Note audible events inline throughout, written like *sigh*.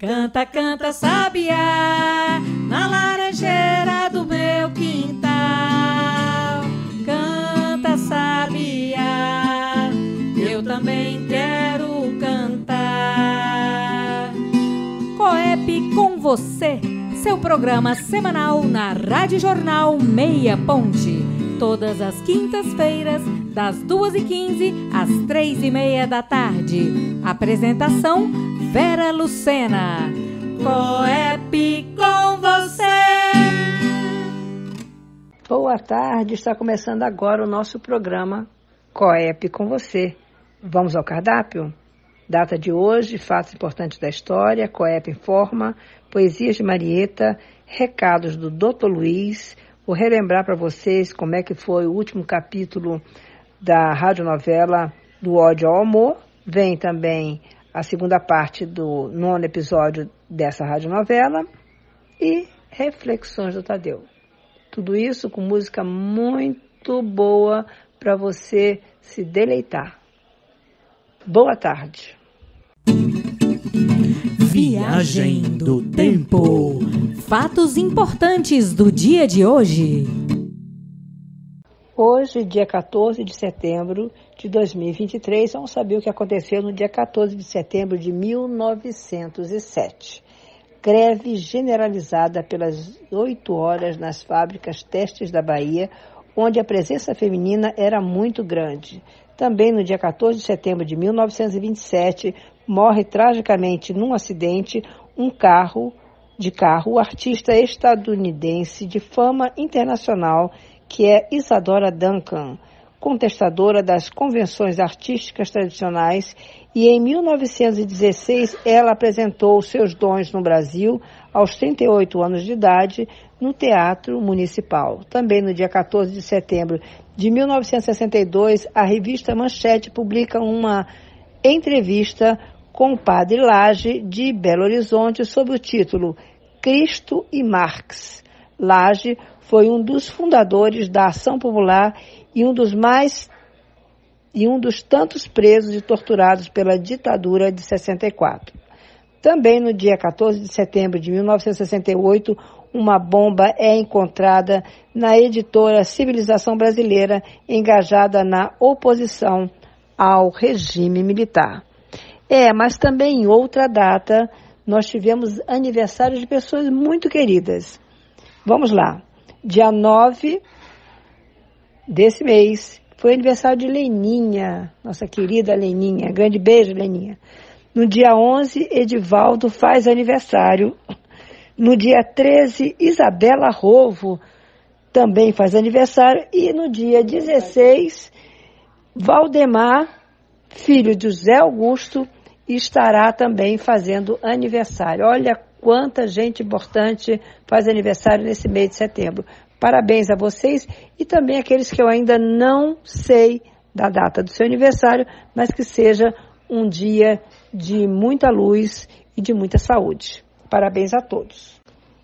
Canta, canta, sabiá, na laranjeira do meu quintal. Canta, sabiá, eu também quero cantar. Coep com você, seu programa semanal na Rádio Jornal Meia Ponte. Todas as quintas-feiras, das 2h15 às 3h30 da tarde. Apresentação Vera Lucena. Coep com você. Boa tarde, está começando agora o nosso programa Coep com você. Vamos ao cardápio? Data de hoje, fatos importantes da história, Coep informa, poesias de Marieta, recados do Dr. Luiz. Vou relembrar para vocês como é que foi o último capítulo da radionovela do ódio ao amor. Vem também a segunda parte do nono episódio dessa radionovela e reflexões do Tadeu. Tudo isso com música muito boa para você se deleitar. Boa tarde. Viagem do Tempo. Fatos importantes do dia de hoje. Hoje, dia 14 de setembro de 2023, vamos saber o que aconteceu no dia 14 de setembro de 1907. Greve generalizada pelas 8 horas nas fábricas testes da Bahia, onde a presença feminina era muito grande. Também no dia 14 de setembro de 1927, morre tragicamente num acidente um carro de carro o artista estadunidense de fama internacional que é Isadora Duncan, contestadora das convenções artísticas tradicionais, e em 1916 ela apresentou seus dons no Brasil aos 38 anos de idade no Teatro Municipal. Também no dia 14 de setembro de 1962, a revista Manchete publica uma entrevista com o padre Lage de Belo Horizonte sob o título Cristo e Marx. Lage foi um dos fundadores da Ação Popular e um dos mais e um dos tantos presos e torturados pela ditadura de 64. Também no dia 14 de setembro de 1968, uma bomba é encontrada na editora Civilização Brasileira, engajada na oposição ao regime militar. É, mas também em outra data nós tivemos aniversário de pessoas muito queridas. Vamos lá dia 9 desse mês. Foi aniversário de Leninha, nossa querida Leninha. Grande beijo, Leninha. No dia 11, Edivaldo faz aniversário. No dia 13, Isabela Rovo também faz aniversário. E no dia 16, Valdemar, filho de José Augusto, estará também fazendo aniversário. Olha quanta gente importante faz aniversário nesse mês de setembro. Parabéns a vocês e também aqueles que eu ainda não sei da data do seu aniversário, mas que seja um dia de muita luz e de muita saúde. Parabéns a todos.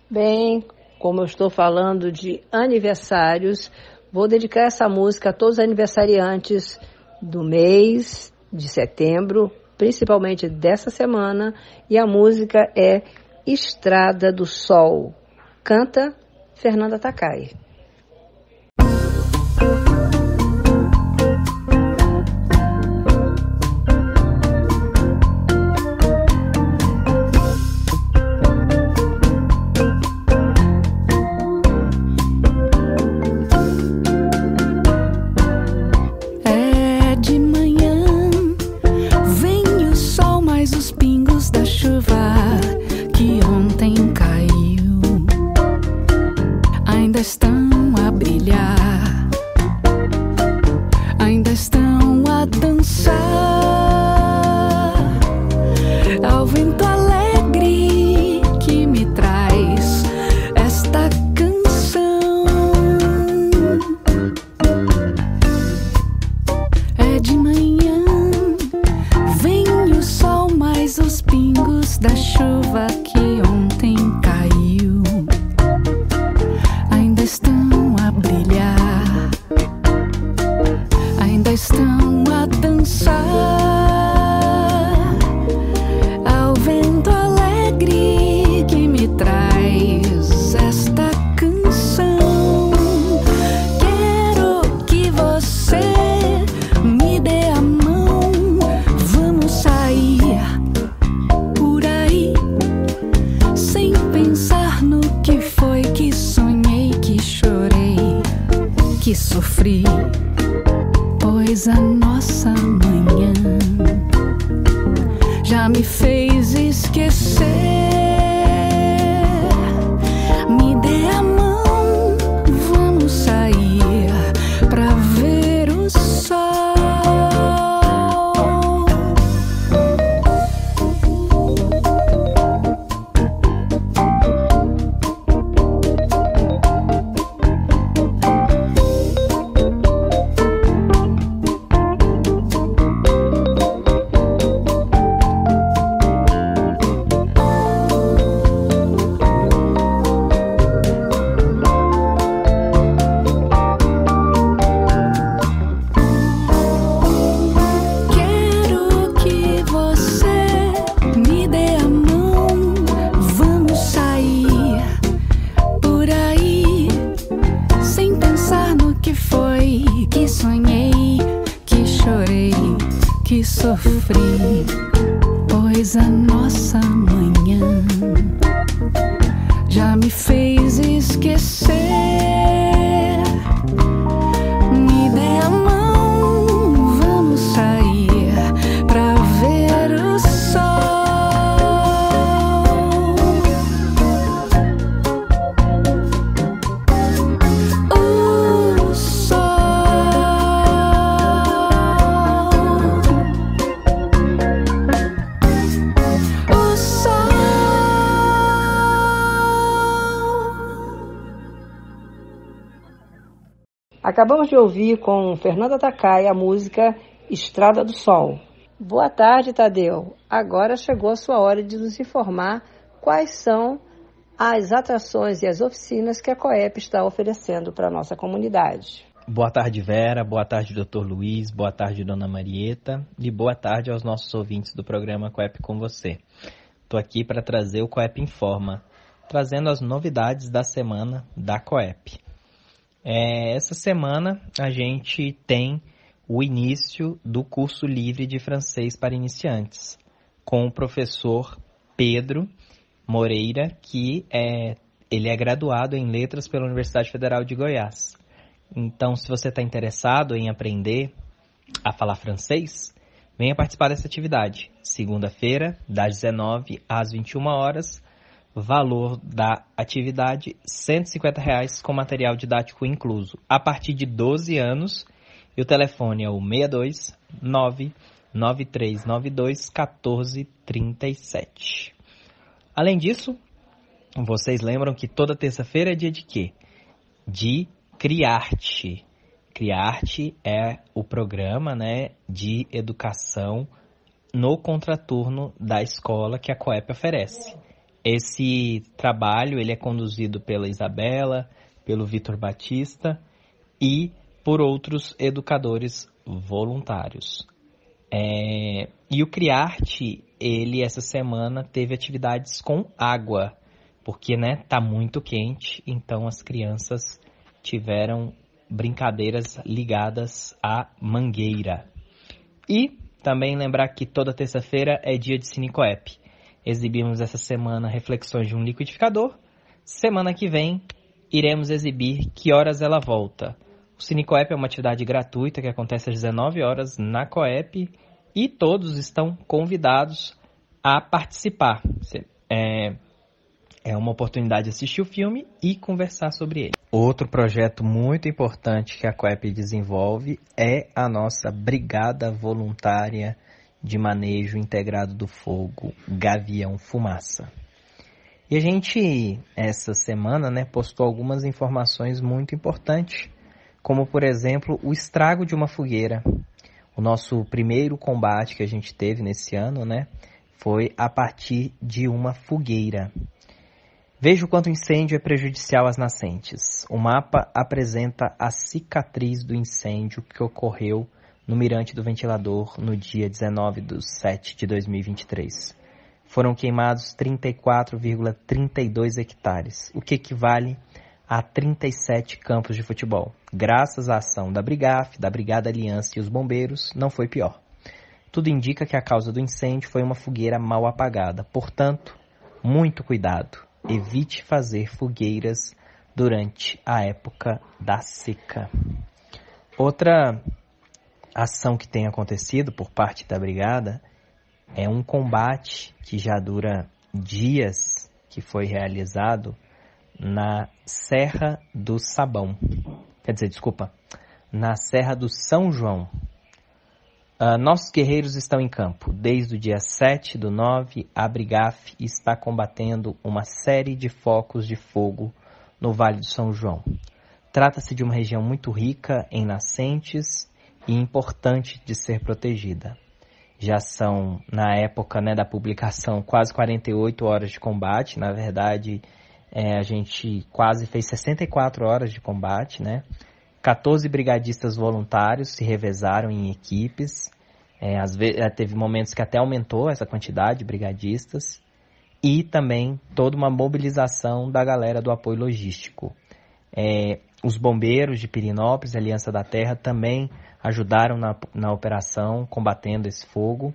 Bem, como eu estou falando de aniversários, vou dedicar essa música a todos os aniversariantes do mês de setembro, principalmente dessa semana, e a música é Estrada do Sol. Canta Fernanda Takai. Acabamos de ouvir com Fernanda Takai a música Estrada do Sol. Boa tarde, Tadeu. Agora chegou a sua hora de nos informar quais são as atrações e as oficinas que a COEP está oferecendo para a nossa comunidade. Boa tarde, Vera. Boa tarde, doutor Luiz. Boa tarde, dona Marieta. E boa tarde aos nossos ouvintes do programa COEP com você. Estou aqui para trazer o COEP Informa, trazendo as novidades da semana da COEP. É, essa semana a gente tem o início do curso livre de francês para iniciantes, com o professor Pedro Moreira, que é, ele é graduado em letras pela Universidade Federal de Goiás. Então, se você está interessado em aprender a falar francês, venha participar dessa atividade. Segunda-feira, das 19 às 21 horas, valor da atividade 150 reais com material didático incluso. A partir de 12 anos, e o telefone é o 62 99392 1437. Além disso, vocês lembram que toda terça-feira é dia de quê? De Criarte. Criarte é o programa né, de educação no contraturno da escola que a COEP oferece. Esse trabalho ele é conduzido pela Isabela, pelo Vitor Batista e por outros educadores voluntários. É, e o Criarte, ele essa semana teve atividades com água, porque né, tá muito quente, então as crianças tiveram brincadeiras ligadas à mangueira. E também lembrar que toda terça-feira é dia de Cinecoep. Exibimos essa semana reflexões de um liquidificador. Semana que vem iremos exibir Que Horas Ela Volta. O Cine Coep é uma atividade gratuita que acontece às 19 horas na Coep e todos estão convidados a participar. É, é uma oportunidade de assistir o filme e conversar sobre ele. Outro projeto muito importante que a Coep desenvolve é a nossa Brigada Voluntária de manejo integrado do fogo Gavião Fumaça. E a gente, essa semana, né, postou algumas informações muito importantes, como, por exemplo, o estrago de uma fogueira. O nosso primeiro combate que a gente teve nesse ano, né, foi a partir de uma fogueira. Veja o quanto o incêndio é prejudicial às nascentes. O mapa apresenta a cicatriz do incêndio que ocorreu no mirante do ventilador no dia 19 de 7 de 2023. Foram queimados 34,32 hectares, o que equivale a 37 campos de futebol. Graças à ação da Brigaf, da Brigada Aliança e os bombeiros, não foi pior. Tudo indica que a causa do incêndio foi uma fogueira mal apagada. Portanto, muito cuidado. Evite fazer fogueiras durante a época da seca. Outra ação que tem acontecido por parte da brigada É um combate que já dura dias que foi realizado na Serra do Sabão. Quer dizer, desculpa, na Serra do São João. Uh, nossos guerreiros estão em campo. Desde o dia 7 do 9, a Brigaf está combatendo uma série de focos de fogo no Vale do São João. Trata-se de uma região muito rica em nascentes e importante de ser protegida. Já são, na época né, da publicação, quase 48 horas de combate. Na verdade, é, a gente quase fez 64 horas de combate, né? 14 brigadistas voluntários se revezaram em equipes. É, às vezes, é, teve momentos que até aumentou essa quantidade de brigadistas. E também toda uma mobilização da galera do apoio logístico. É, os bombeiros de Pirinópolis, Aliança da Terra, também ajudaram na, na operação, combatendo esse fogo.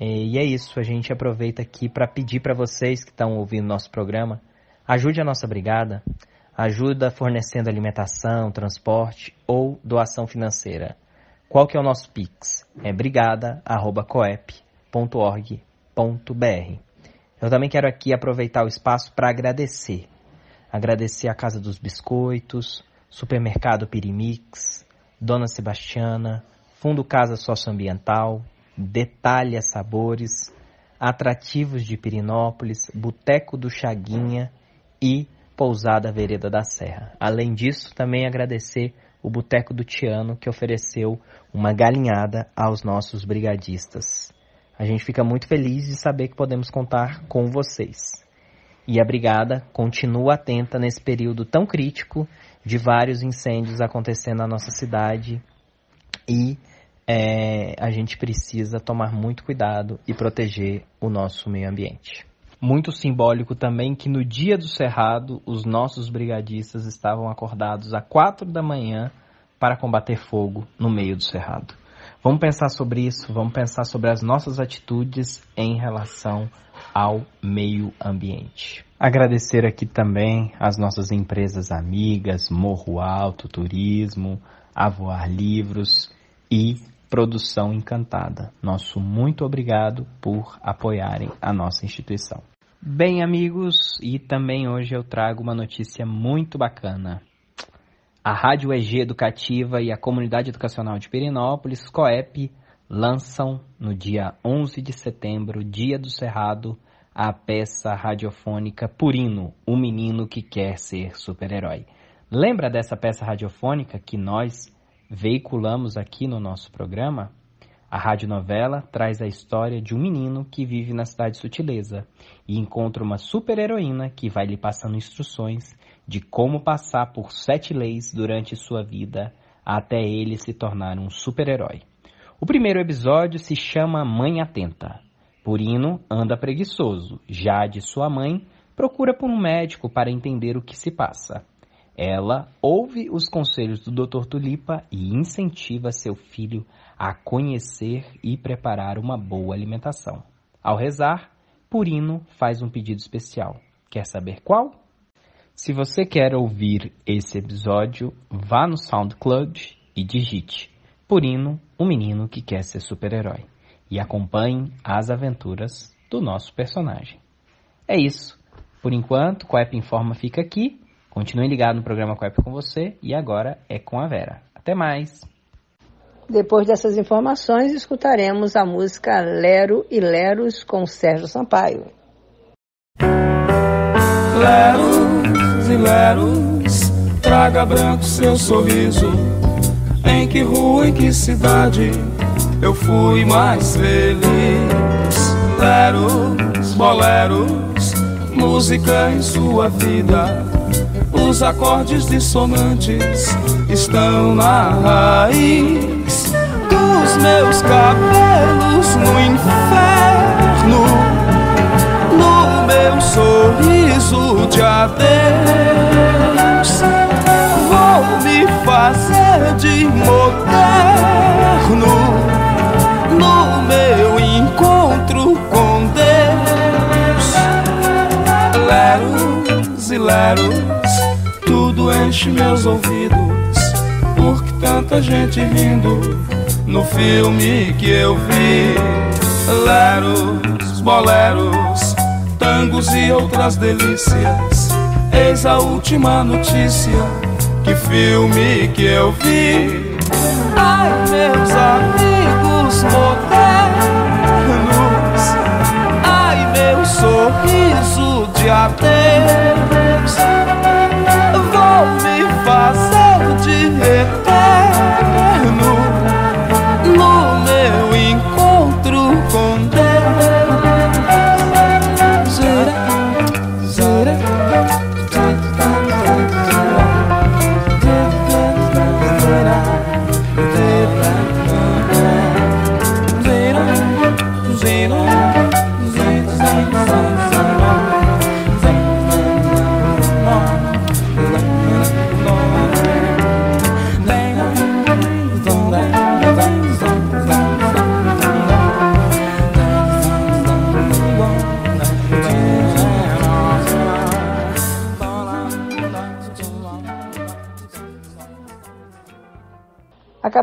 E é isso, a gente aproveita aqui para pedir para vocês que estão ouvindo nosso programa Ajude a nossa brigada. Ajuda fornecendo alimentação, transporte ou doação financeira. Qual que é o nosso Pix? É brigada.coep.org.br. Eu também quero aqui aproveitar o espaço para agradecer. Agradecer a Casa dos Biscoitos, Supermercado Pirimix, Dona Sebastiana, Fundo Casa Socioambiental, Detalha Sabores, Atrativos de Pirinópolis, Boteco do Chaguinha e Pousada Vereda da Serra. Além disso, também agradecer o Boteco do Tiano, que ofereceu uma galinhada aos nossos brigadistas. A gente fica muito feliz de saber que podemos contar com vocês. E a brigada continua atenta nesse período tão crítico de vários incêndios acontecendo na nossa cidade e é, a gente precisa tomar muito cuidado e proteger o nosso meio ambiente. Muito simbólico também que no dia do cerrado, os nossos brigadistas estavam acordados às quatro da manhã para combater fogo no meio do cerrado. Vamos pensar sobre isso, vamos pensar sobre as nossas atitudes em relação ao meio ambiente. Agradecer aqui também as nossas empresas amigas, Morro Alto Turismo, Avoar Livros e Produção Encantada. Nosso muito obrigado por apoiarem a nossa instituição. Bem, amigos, e também hoje eu trago uma notícia muito bacana. A Rádio EG Educativa e a Comunidade Educacional de Perinópolis, COEP, lançam no dia 11 de setembro, Dia do Cerrado, a peça radiofônica Purino, o menino que quer ser super-herói. Lembra dessa peça radiofônica que nós veiculamos aqui no nosso programa, a radionovela traz a história de um menino que vive na cidade de Sutileza e encontra uma super-heroína que vai lhe passando instruções de como passar por sete leis durante sua vida até ele se tornar um super-herói. O primeiro episódio se chama Mãe Atenta. Purino anda preguiçoso, já de sua mãe procura por um médico para entender o que se passa. Ela ouve os conselhos do Dr. Tulipa e incentiva seu filho a conhecer e preparar uma boa alimentação. Ao rezar, Purino faz um pedido especial. Quer saber qual? Se você quer ouvir esse episódio, vá no SoundCloud e digite Purino, um menino que quer ser super-herói, e acompanhe as aventuras do nosso personagem. É isso. Por enquanto, Coep Informa fica aqui. Continue ligado no programa Coep com você e agora é com a Vera. Até mais! Depois dessas informações, escutaremos a música Lero e Leros com Sérgio Sampaio. Leros Leros, traga branco seu sorriso. Em que rua, em que cidade eu fui mais feliz? Leros, boleros, música em sua vida os acordes dissonantes estão na raiz dos meus cabelos no inferno, no meu sorriso de adeus. Vou me fazer de moderno no meu encontro com Deus. Leros e leros tudo enche meus ouvidos. Porque tanta gente rindo no filme que eu vi. leros, boleros, tangos e outras delícias. Eis a última notícia, que filme que eu vi. Ai, meus amigos modernos, ai, meu sorriso de adeus, vou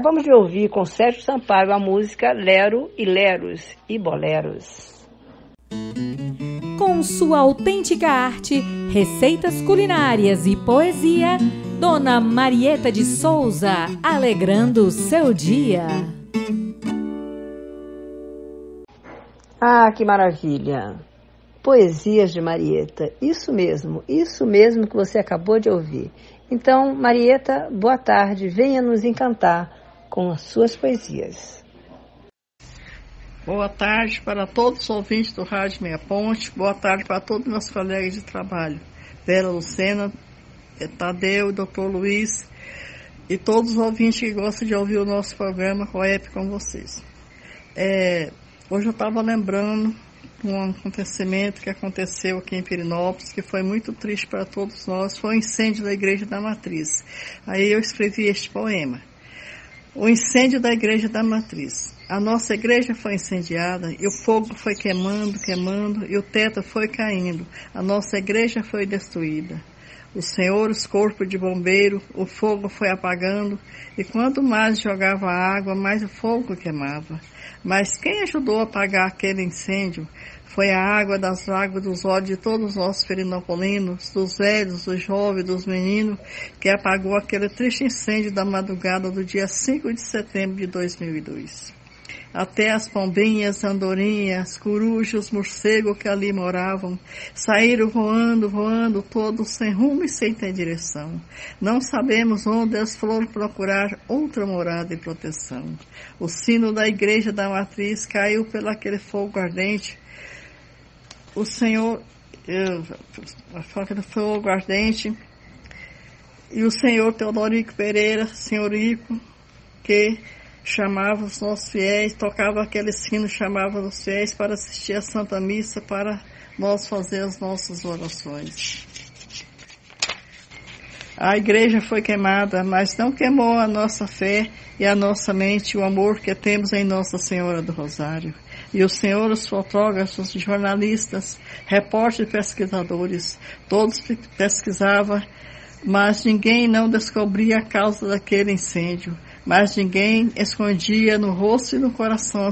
Acabamos de ouvir com Sérgio Sampaio a música Lero e Leros e Boleros. Com sua autêntica arte, receitas culinárias e poesia, Dona Marieta de Souza, alegrando seu dia. Ah, que maravilha! Poesias de Marieta, isso mesmo, isso mesmo que você acabou de ouvir. Então, Marieta, boa tarde, venha nos encantar com as suas poesias. Boa tarde para todos os ouvintes do Rádio Meia Ponte, boa tarde para todos os meus colegas de trabalho, Vera Lucena, Tadeu, Dr. Luiz e todos os ouvintes que gostam de ouvir o nosso programa Coep com vocês. É, hoje eu estava lembrando um acontecimento que aconteceu aqui em Pirinópolis, que foi muito triste para todos nós, foi o incêndio da Igreja da Matriz. Aí eu escrevi este poema. O incêndio da Igreja da Matriz. A nossa igreja foi incendiada e o fogo foi queimando, queimando e o teto foi caindo. A nossa igreja foi destruída. Os senhores, corpo de bombeiro, o fogo foi apagando e quanto mais jogava água, mais o fogo queimava. Mas quem ajudou a apagar aquele incêndio foi a água das águas dos olhos de todos nós perinopolinos, dos velhos, dos jovens, dos meninos, que apagou aquele triste incêndio da madrugada do dia 5 de setembro de 2002. Até as pombinhas, andorinhas, corujas, morcegos que ali moravam, saíram voando, voando, todos sem rumo e sem ter direção. Não sabemos onde eles foram procurar outra morada e proteção. O sino da igreja da matriz caiu pelo aquele fogo ardente. O Senhor, aquele fogo ardente, e o Senhor Teodorico Pereira, senhorico, que chamava os nossos fiéis, tocava aquele sino, chamava os fiéis para assistir a Santa Missa, para nós fazer as nossas orações. A igreja foi queimada, mas não queimou a nossa fé e a nossa mente, o amor que temos em Nossa Senhora do Rosário. E os senhores fotógrafos, jornalistas, repórteres e pesquisadores, todos pesquisavam, mas ninguém não descobria a causa daquele incêndio mas ninguém escondia no rosto e no coração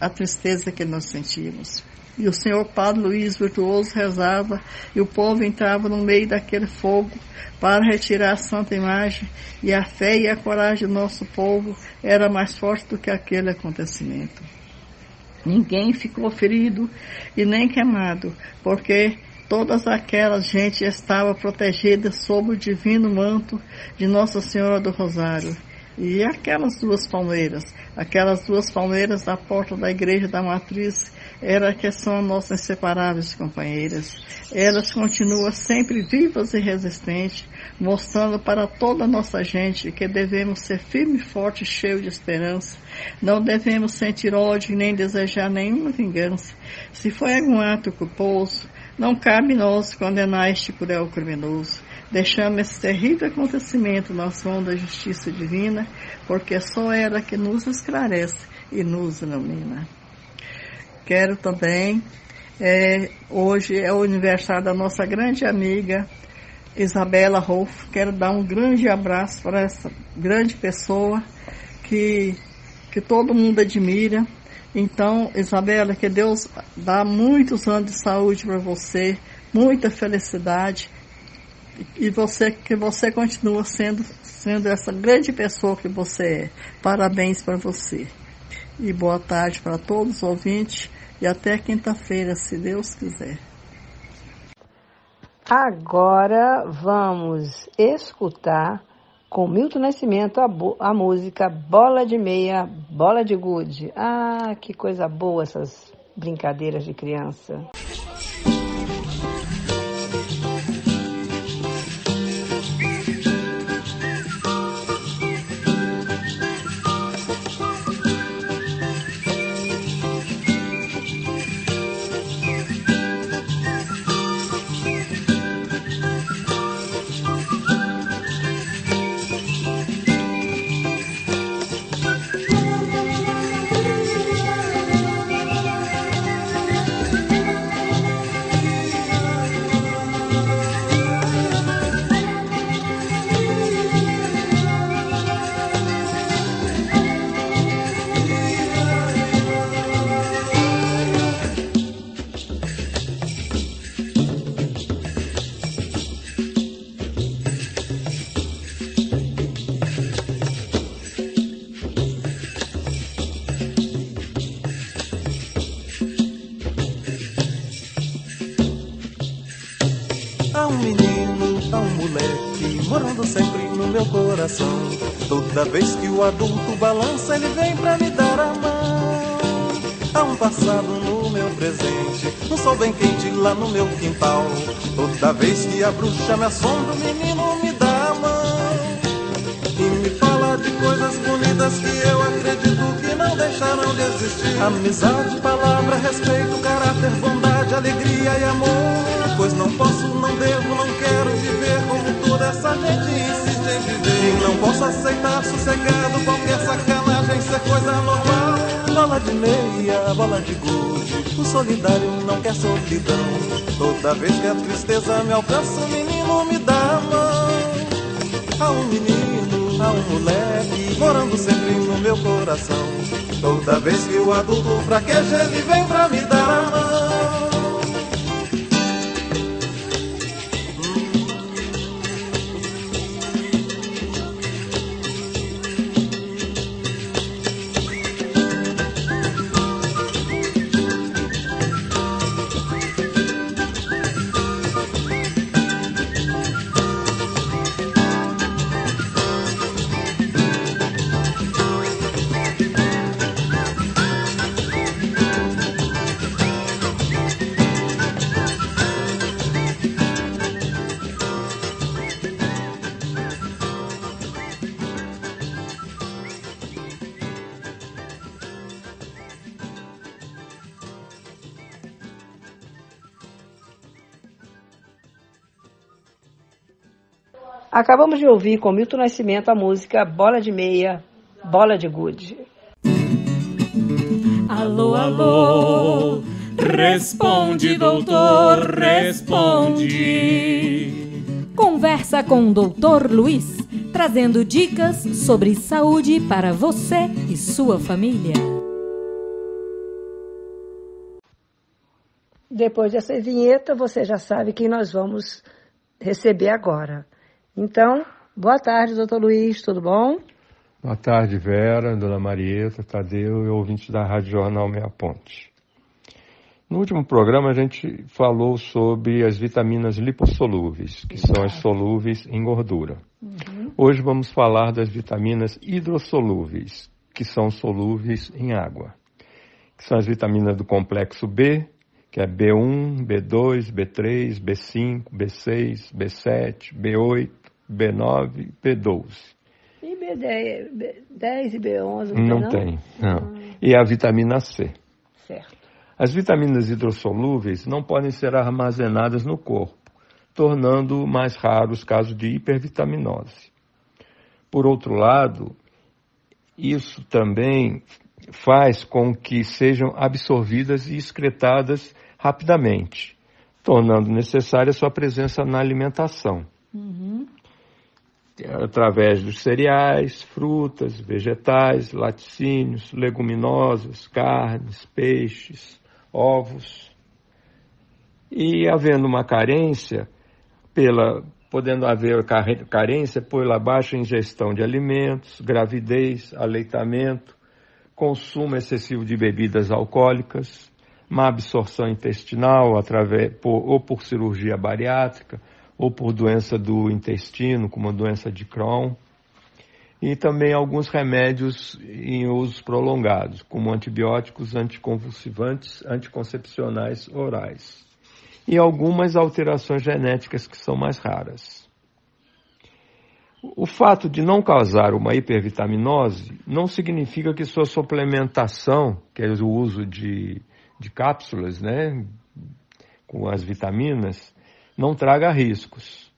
a tristeza que nós sentimos. E o senhor Padre Luiz Virtuoso rezava e o povo entrava no meio daquele fogo para retirar a santa imagem e a fé e a coragem do nosso povo era mais forte do que aquele acontecimento. Ninguém ficou ferido e nem queimado, porque todas aquelas gente estava protegida sob o divino manto de Nossa Senhora do Rosário. E aquelas duas palmeiras, aquelas duas palmeiras da porta da igreja da matriz, era que são nossas inseparáveis companheiras. Elas continuam sempre vivas e resistentes, mostrando para toda a nossa gente que devemos ser firme, forte e cheio de esperança. Não devemos sentir ódio nem desejar nenhuma vingança. Se foi algum ato culposo, não cabe nós condenar este cruel criminoso. Deixamos esse terrível acontecimento nas mãos da justiça divina, porque só ela que nos esclarece e nos ilumina. Quero também, é, hoje é o aniversário da nossa grande amiga Isabela Rolf. Quero dar um grande abraço para essa grande pessoa que, que todo mundo admira Então, Isabela, que Deus dá muitos anos de saúde para você, muita felicidade e você que você continua sendo sendo essa grande pessoa que você é. Parabéns para você. E boa tarde para todos os ouvintes e até quinta-feira, se Deus quiser. Agora vamos escutar com Milton Nascimento a, a, música Bola de Meia, Bola de Gude. Ah, que coisa boa essas brincadeiras de criança. Toda vez que o adulto balança, ele vem pra me dar a mão. Há um passado no meu presente, um sol bem quente lá no meu quintal. Toda vez que a bruxa me assombra, o menino me dá a mão. E me fala de coisas bonitas que eu acredito que não deixarão de existir. Amizade, palavra, respeito, caráter, bondade, alegria e amor. Pois não posso, não devo, não quero viver como toda essa gente insiste em viver. E não posso aceitar sossegado qualquer sacanagem ser coisa normal. Bola de meia, bola de gude, o solidário não quer solidão. Toda vez que a tristeza me alcança, o menino me dá a mão. Há um menino, há um moleque, morando sempre no meu coração. Toda vez que o adulto fraqueja, ele vem pra me dar Acabamos de ouvir com Milton Nascimento a música Bola de Meia, Bola de Gude. Alô, alô, responde, doutor, responde. Conversa com o doutor Luiz, trazendo dicas sobre saúde para você e sua família. Depois dessa vinheta, você já sabe quem nós vamos receber agora. Então, boa tarde, doutor Luiz, tudo bom? Boa tarde, Vera, dona Marieta, Tadeu e ouvintes da Rádio Jornal Meia Ponte. No último programa a gente falou sobre as vitaminas lipossolúveis, que são as solúveis em gordura. Uhum. Hoje vamos falar das vitaminas hidrossolúveis, que são solúveis em água. Que são as vitaminas do complexo B, que é B1, B2, B3, B5, B6, B7, B8, B9, B12. E B10, B10 e B11 não, não tem? Não. não. Ah. E a vitamina C. Certo. As vitaminas hidrossolúveis não podem ser armazenadas no corpo, tornando mais raros os casos de hipervitaminose. Por outro lado, isso também faz com que sejam absorvidas e excretadas rapidamente, tornando necessária sua presença na alimentação. Uhum. Através dos cereais, frutas, vegetais, laticínios, leguminosas, carnes, peixes, ovos. E havendo uma carência, pela, podendo haver carência pela baixa ingestão de alimentos, gravidez, aleitamento, consumo excessivo de bebidas alcoólicas, má absorção intestinal através, por, ou por cirurgia bariátrica, ou por doença do intestino, como a doença de Crohn, e também alguns remédios em usos prolongados, como antibióticos, anticonvulsivantes, anticoncepcionais orais, e algumas alterações genéticas que são mais raras. O fato de não causar uma hipervitaminose não significa que sua suplementação, que é o uso de, de cápsulas, né, com as vitaminas, não traga riscos.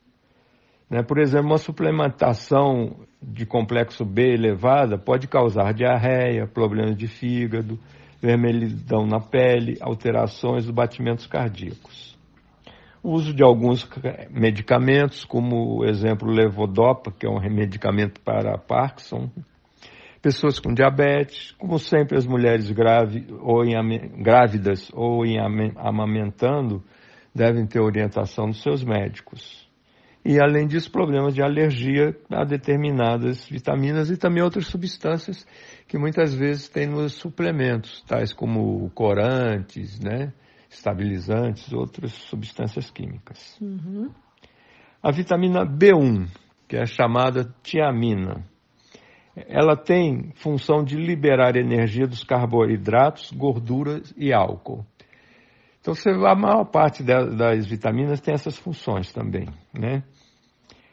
Né? Por exemplo, uma suplementação de complexo B elevada pode causar diarreia, problemas de fígado, vermelhidão na pele, alterações dos batimentos cardíacos. O uso de alguns medicamentos, como o exemplo levodopa, que é um medicamento para Parkinson, pessoas com diabetes, como sempre as mulheres grave, ou em, grávidas ou em amamentando, devem ter orientação dos seus médicos. E, além disso, problemas de alergia a determinadas vitaminas e também outras substâncias que muitas vezes tem nos suplementos, tais como corantes, né, estabilizantes, outras substâncias químicas. Uhum. A vitamina B1, que é chamada tiamina, ela tem função de liberar energia dos carboidratos, gorduras e álcool. Então, você, a maior parte das vitaminas tem essas funções também. Né?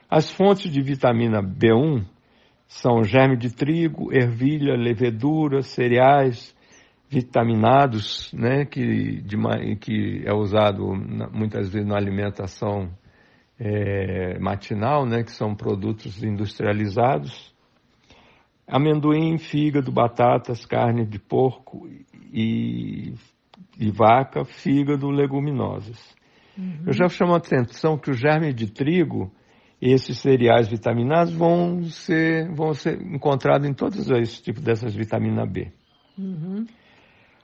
As fontes de vitamina B1 são germe de trigo, ervilha, levedura, cereais vitaminados, né, que, de, que é usado muitas vezes na alimentação é, matinal, né, que são produtos industrializados. Amendoim, fígado, batatas, carne de porco e de vaca, fígado, leguminosas. Uhum. Eu já chamo a atenção que o germe de trigo e esses cereais vitaminados vão ser, vão ser encontrados em todos esses tipos dessas vitamina B. Uhum.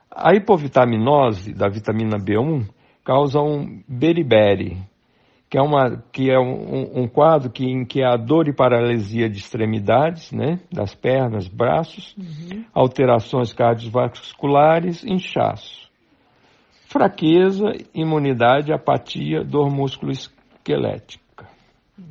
A hipovitaminose da vitamina B1 causa um beriberi, que é, uma, que é um, um, quadro que, em que há dor e paralisia de extremidades, né, das pernas, braços, uhum. alterações cardiovasculares, inchaço fraqueza, imunidade, apatia, dor músculo-esquelética,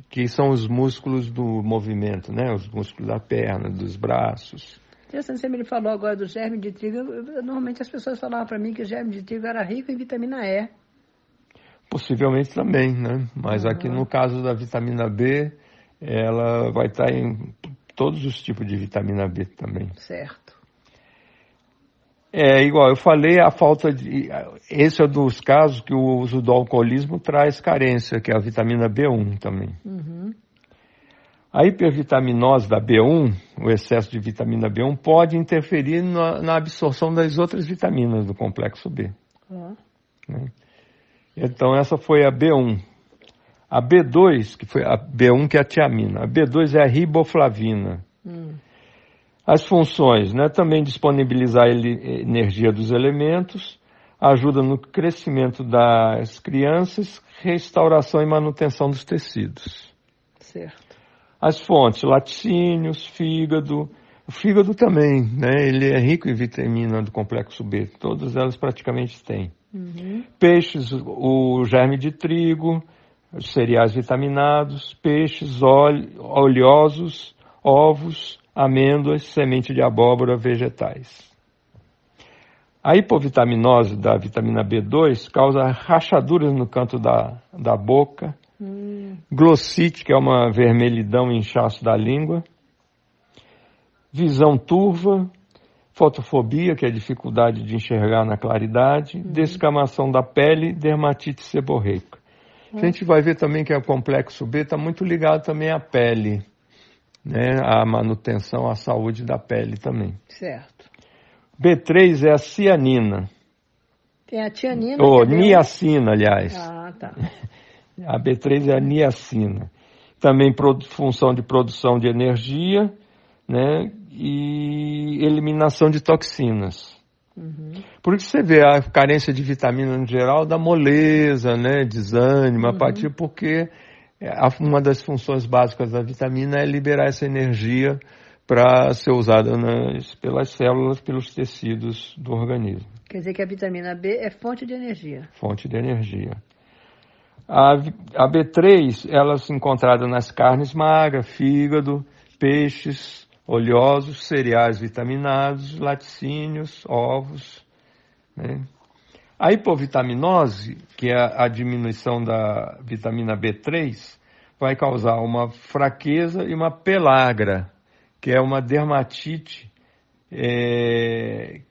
que são os músculos do movimento, né? Os músculos da perna, dos braços. Você me falou agora do germe de trigo. Normalmente as pessoas falavam para mim que o germe de trigo era rico em vitamina E. Possivelmente também, né? Mas uhum. aqui no caso da vitamina B, ela vai estar em todos os tipos de vitamina B também. Certo. É igual, eu falei a falta de. Esse é dos casos que o uso do alcoolismo traz carência, que é a vitamina B1 também. Uhum. A hipervitaminose da B1, o excesso de vitamina B1, pode interferir na, na absorção das outras vitaminas do complexo B. Uhum. Né? Então, essa foi a B1. A B2, que foi a B1, que é a tiamina. A B2 é a riboflavina. Uhum. As funções, né, também disponibilizar energia dos elementos, ajuda no crescimento das crianças, restauração e manutenção dos tecidos. Certo. As fontes, laticínios, fígado, o fígado também, né, ele é rico em vitamina do complexo B, todas elas praticamente têm. Uhum. Peixes, o germe de trigo, os cereais vitaminados, peixes, oleosos, ovos, amêndoas, semente de abóbora, vegetais. A hipovitaminose da vitamina B2 causa rachaduras no canto da, da boca, hum. glossite, que é uma vermelhidão e inchaço da língua, visão turva, fotofobia, que é a dificuldade de enxergar na claridade, hum. descamação da pele, dermatite seborreica. Hum. A gente vai ver também que o complexo B está muito ligado também à pele né, a manutenção, a saúde da pele também. Certo. B3 é a cianina. Tem a tianina. Ou oh, niacina, aliás. Ah, tá. *laughs* A B3 é a niacina, também função de produção de energia, né? E eliminação de toxinas. Uhum. Por isso você vê a carência de vitamina no geral da moleza, né? Desânimo, uhum. apatia, porque uma das funções básicas da vitamina é liberar essa energia para ser usada nas, pelas células, pelos tecidos do organismo. Quer dizer que a vitamina B é fonte de energia. Fonte de energia. A, a B3, ela se encontrada nas carnes magras, fígado, peixes, oleosos, cereais vitaminados, laticínios, ovos. Né? A hipovitaminose, que é a diminuição da vitamina B3, vai causar uma fraqueza e uma pelagra, que é uma dermatite é,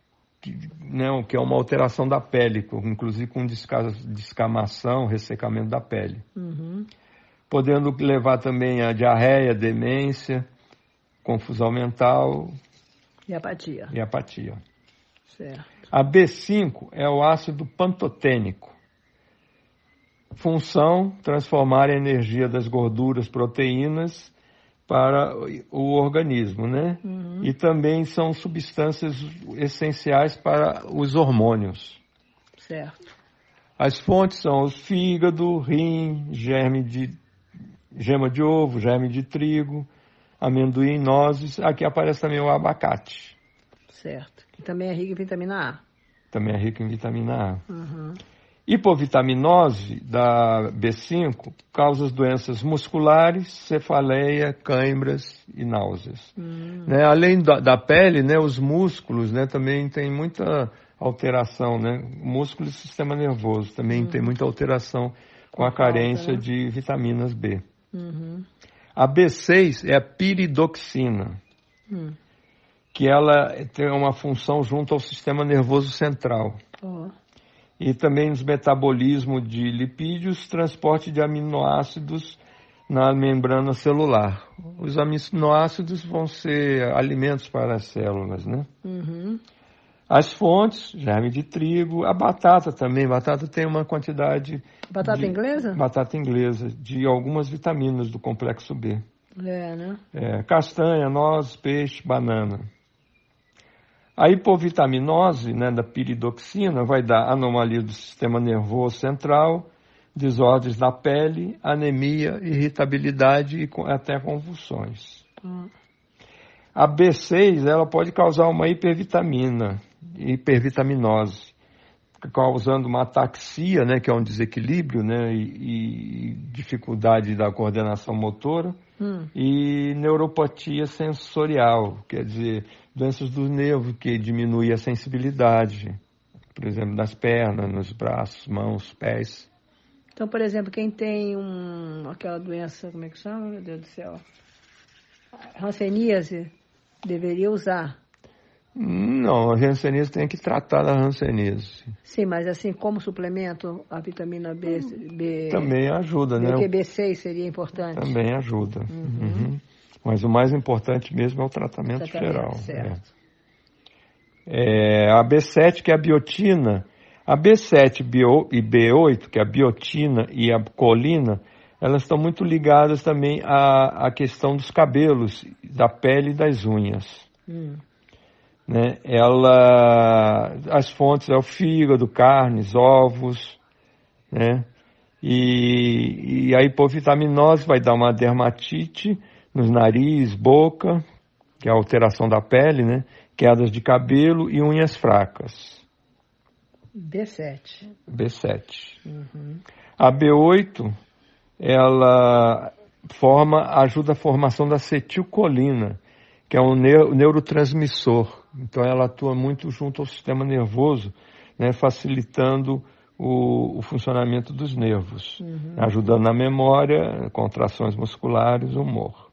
que, não, que é uma alteração da pele, inclusive com descamação, ressecamento da pele. Uhum. Podendo levar também a diarreia, demência, confusão mental. E apatia. E apatia. Certo. A B5 é o ácido pantotênico. Função: transformar a energia das gorduras, proteínas para o organismo, né? Uhum. E também são substâncias essenciais para os hormônios. Certo. As fontes são o fígado, rim, germe de gema de ovo, germe de trigo, amendoim, nozes. Aqui aparece também o abacate. Certo. Que também é rico em vitamina A. Também é rico em vitamina A. Uhum. Hipovitaminose da B5 causa as doenças musculares, cefaleia, câimbras e náuseas. Hum. Né? Além da, da, pele, né, os músculos né, também tem muita alteração, né? Músculo e sistema nervoso também hum. tem muita alteração com, a carência né? de vitaminas B. Uhum. A B6 é a piridoxina, hum. Que ela tem uma função junto ao sistema nervoso central. Oh e também nos metabolismo de lipídios, transporte de aminoácidos na membrana celular. Os aminoácidos vão ser alimentos para as células, né? Uhum. As fontes, germe de trigo, a batata também. Batata tem uma quantidade. Batata de, inglesa? Batata inglesa, de algumas vitaminas do complexo B. É, né? É, castanha, noz, peixe, banana. A hipovitaminose né, da piridoxina vai dar anomalia do sistema nervoso central, desordens da pele, anemia, irritabilidade e até convulsões. Hum. A B6 ela pode causar uma hipervitamina, hipervitaminose, causando uma ataxia, né, que é um desequilíbrio né, e, e dificuldade da coordenação motora, hum. e neuropatia sensorial, quer dizer, doenças do nervo que diminui a sensibilidade, por exemplo, das pernas, nos braços, mãos, pés. Então, por exemplo, quem tem um, aquela doença, como é que chama, meu Deus do céu? Hanseníase, deveria usar. Não, a hanseníase tem que tratar da hanseníase. Sim, mas assim, como suplemento, a vitamina B... B Também ajuda, B, né? Porque B6 seria importante. Também ajuda. Uhum. Uhum. Mas o mais importante mesmo é o tratamento, tratamento geral. Certo. É. É, a B7, que é a biotina, a B7 e B8, que é a biotina e a colina, elas estão muito ligadas também à, à questão dos cabelos, da pele e das unhas. Hum. Né? Ela, as fontes é o fígado, carnes, ovos, né? E, e a hipovitaminose vai dar uma dermatite, nos nariz, boca, que é a alteração da pele, né? Quedas de cabelo e unhas fracas. B7. B7. Uhum. A B8, ela forma, ajuda a formação da acetilcolina, que é um neurotransmissor. Então ela atua muito junto ao sistema nervoso, né, facilitando o, o funcionamento dos nervos, uhum. ajudando na memória, contrações musculares, humor.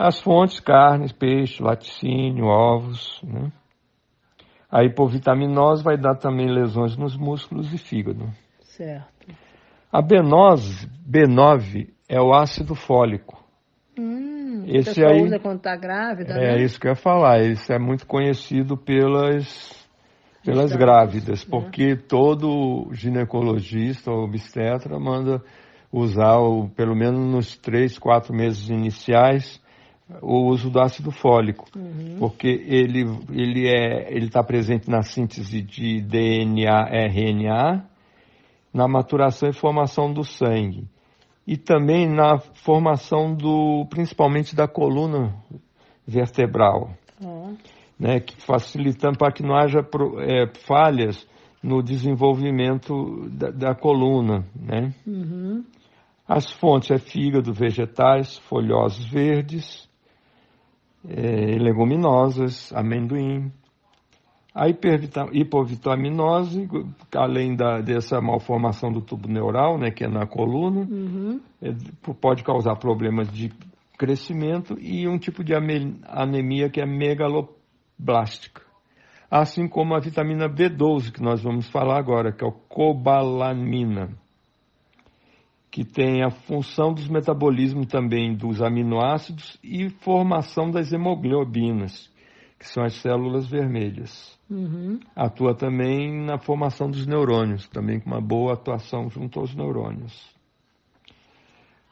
As fontes, carnes, peixe, laticínio, ovos. Né? A hipovitaminose vai dar também lesões nos músculos e fígado. Certo. A B9, B9 é o ácido fólico. Hum, Esse aí usa quando está grávida, É né? isso que eu ia falar. Isso é muito conhecido pelas, pelas grávidas, né? porque todo ginecologista ou obstetra manda usar, o, pelo menos nos três, quatro meses iniciais, o uso do ácido fólico, uhum. porque ele ele é ele está presente na síntese de DNA, RNA, na maturação e formação do sangue e também na formação do principalmente da coluna vertebral, uhum. né, que facilitando para que não haja é, falhas no desenvolvimento da, da coluna, né? Uhum. As fontes é fígado, vegetais, folhosos verdes, é, leguminosas, amendoim. A hipovitaminose, além da, dessa malformação do tubo neural, né, que é na coluna, uhum. é, pode causar problemas de crescimento e um tipo de anemia que é megaloblástica. Assim como a vitamina B12, que nós vamos falar agora, que é o cobalamina que tem a função dos metabolismos também dos aminoácidos e formação das hemoglobinas, que são as células vermelhas. Uhum. Atua também na formação dos neurônios, também com uma boa atuação junto aos neurônios.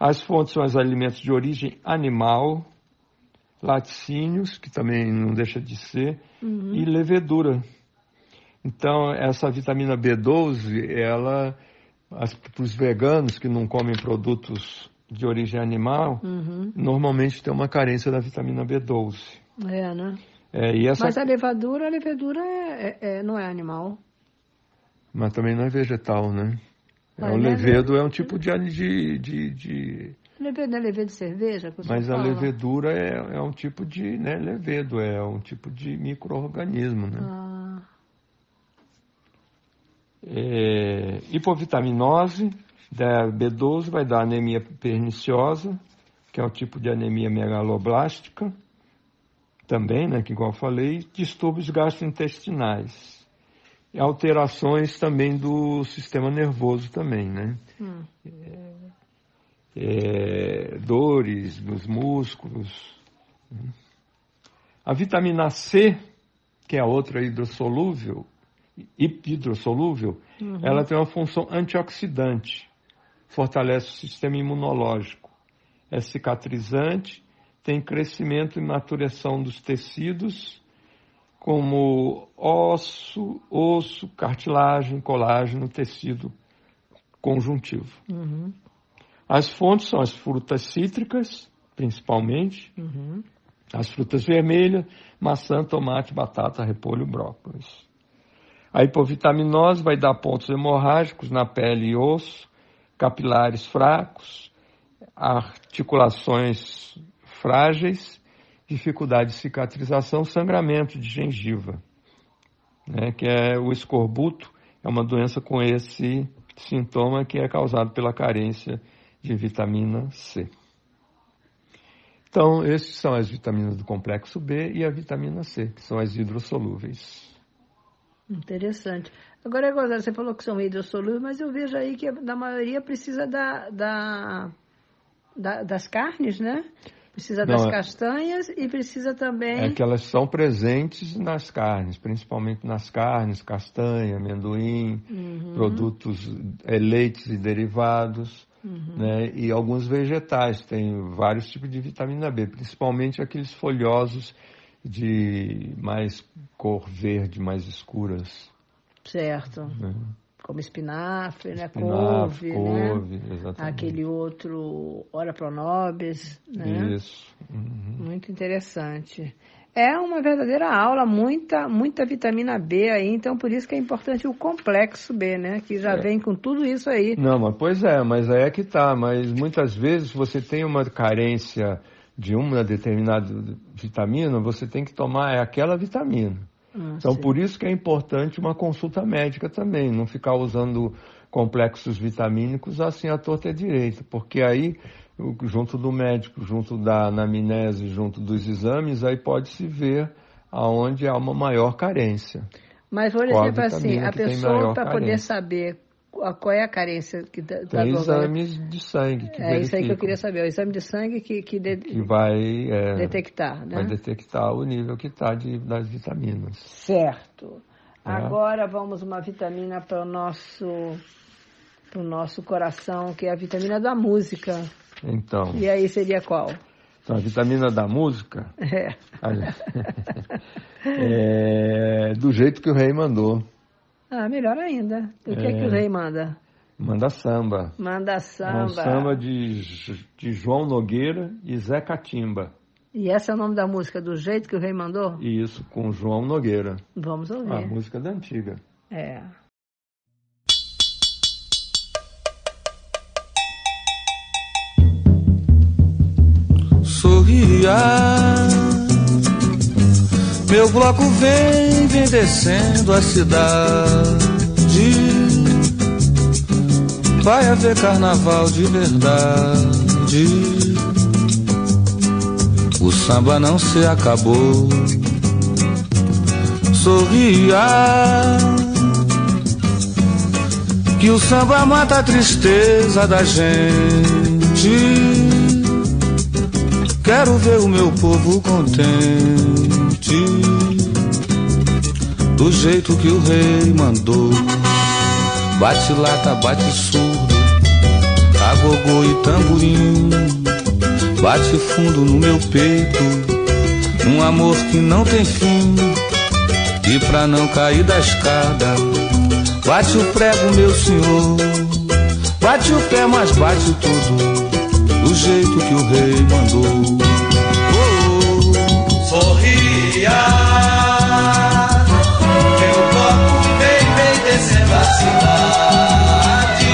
As fontes são os alimentos de origem animal, laticínios, que também não deixa de ser, uhum. e levedura. Então, essa vitamina B12, ela para os veganos que não comem produtos de origem animal, uhum. normalmente tem uma carência da vitamina B12. É, né? É, essa... Mas a levedura, a levedura é, é, é, não é animal. Mas também não é vegetal, né? É, o levedo é um tipo de... de, de, de... Levedo é levedo de cerveja? Mas fala? a levedura é, é um tipo de né, levedo, é um tipo de micro-organismo, né? Ah. É, hipovitaminose da B12 vai dar anemia perniciosa, que é o tipo de anemia megaloblástica, também, né, que igual eu falei, distúrbios gastrointestinais. E alterações também do sistema nervoso também, né? Hum. É, é, dores nos músculos. Né? A vitamina C, que é a outra hidrossolúvel, hidrossolúvel, uhum. ela tem uma função antioxidante, fortalece o sistema imunológico, é cicatrizante, tem crescimento e maturação dos tecidos, como osso, osso, cartilagem, colágeno, tecido conjuntivo. Uhum. As fontes são as frutas cítricas, principalmente, uhum. as frutas vermelhas, maçã, tomate, batata, repolho, brócolis. A hipovitaminose vai dar pontos hemorrágicos na pele e osso, capilares fracos, articulações frágeis, dificuldade de cicatrização, sangramento de gengiva, né, que é o escorbuto, é uma doença com esse sintoma que é causado pela carência de vitamina C. Então, esses são as vitaminas do complexo B e a vitamina C, que são as hidrossolúveis. Interessante. Agora, você falou que são hidrossolúveis, mas eu vejo aí que na maioria precisa da, da, da das carnes, né? Precisa das Não, é- castanhas e precisa também. É que elas são presentes nas carnes, principalmente nas carnes, castanha, amendoim, uhum. produtos, é, leites e derivados, uhum. né? E alguns vegetais, tem vários tipos de vitamina B, principalmente aqueles folhosos de mais cor verde, mais escuras. Certo. Né? Como espinafre, né? Espinafre, couve, couve né? Exatamente. Aquele outro ora pronobis, né? Isso. Uhum. Muito interessante. É uma verdadeira aula, muita, muita vitamina B aí, então por isso que é importante o complexo B, né? Que já é. vem com tudo isso aí. Não, mas pois é, mas aí é que tá. Mas muitas vezes você tem uma carência de uma determinada vitamina, você tem que tomar é aquela vitamina. Ah, então, sim. por isso que é importante uma consulta médica também, não ficar usando complexos vitamínicos assim à torta e à direita, porque aí, junto do médico, junto da anamnese, junto dos exames, aí pode-se ver aonde há uma maior carência. Mas, por exemplo, assim, a pessoa, para poder saber qual é a carência que está Tem exames de sangue que É isso aí que eu queria saber, o exame de sangue que, que, de, que vai é, detectar, né? Vai detectar o nível que está das vitaminas. Certo. É. Agora vamos uma vitamina para o nosso o nosso coração, que é a vitamina da música. Então, E aí seria qual? então, a vitamina da música É. *laughs* é do jeito que o rei mandou. Ah, melhor ainda. O que é, que o rei manda? Manda samba. Manda É um samba. samba de, de João Nogueira e Zé Catimba. E esse é o nome da música, do jeito que o rei mandou? E isso com João Nogueira. Vamos A ouvir. música da antiga. É. sorria. Meu bloco vem, vem descendo a cidade. Vai haver carnaval de verdade. O samba não se acabou. Sorria. Que o samba mata a tristeza da gente. Quero ver o meu povo contente Do jeito que o rei mandou. Bate lata, bate surdo Agogô e tamborim. Bate fundo no meu peito Um amor que não tem fim. E pra não cair da escada Bate o prego, meu senhor. Bate o pé, mas bate tudo do jeito que o rei mandou. Descendo a cidade.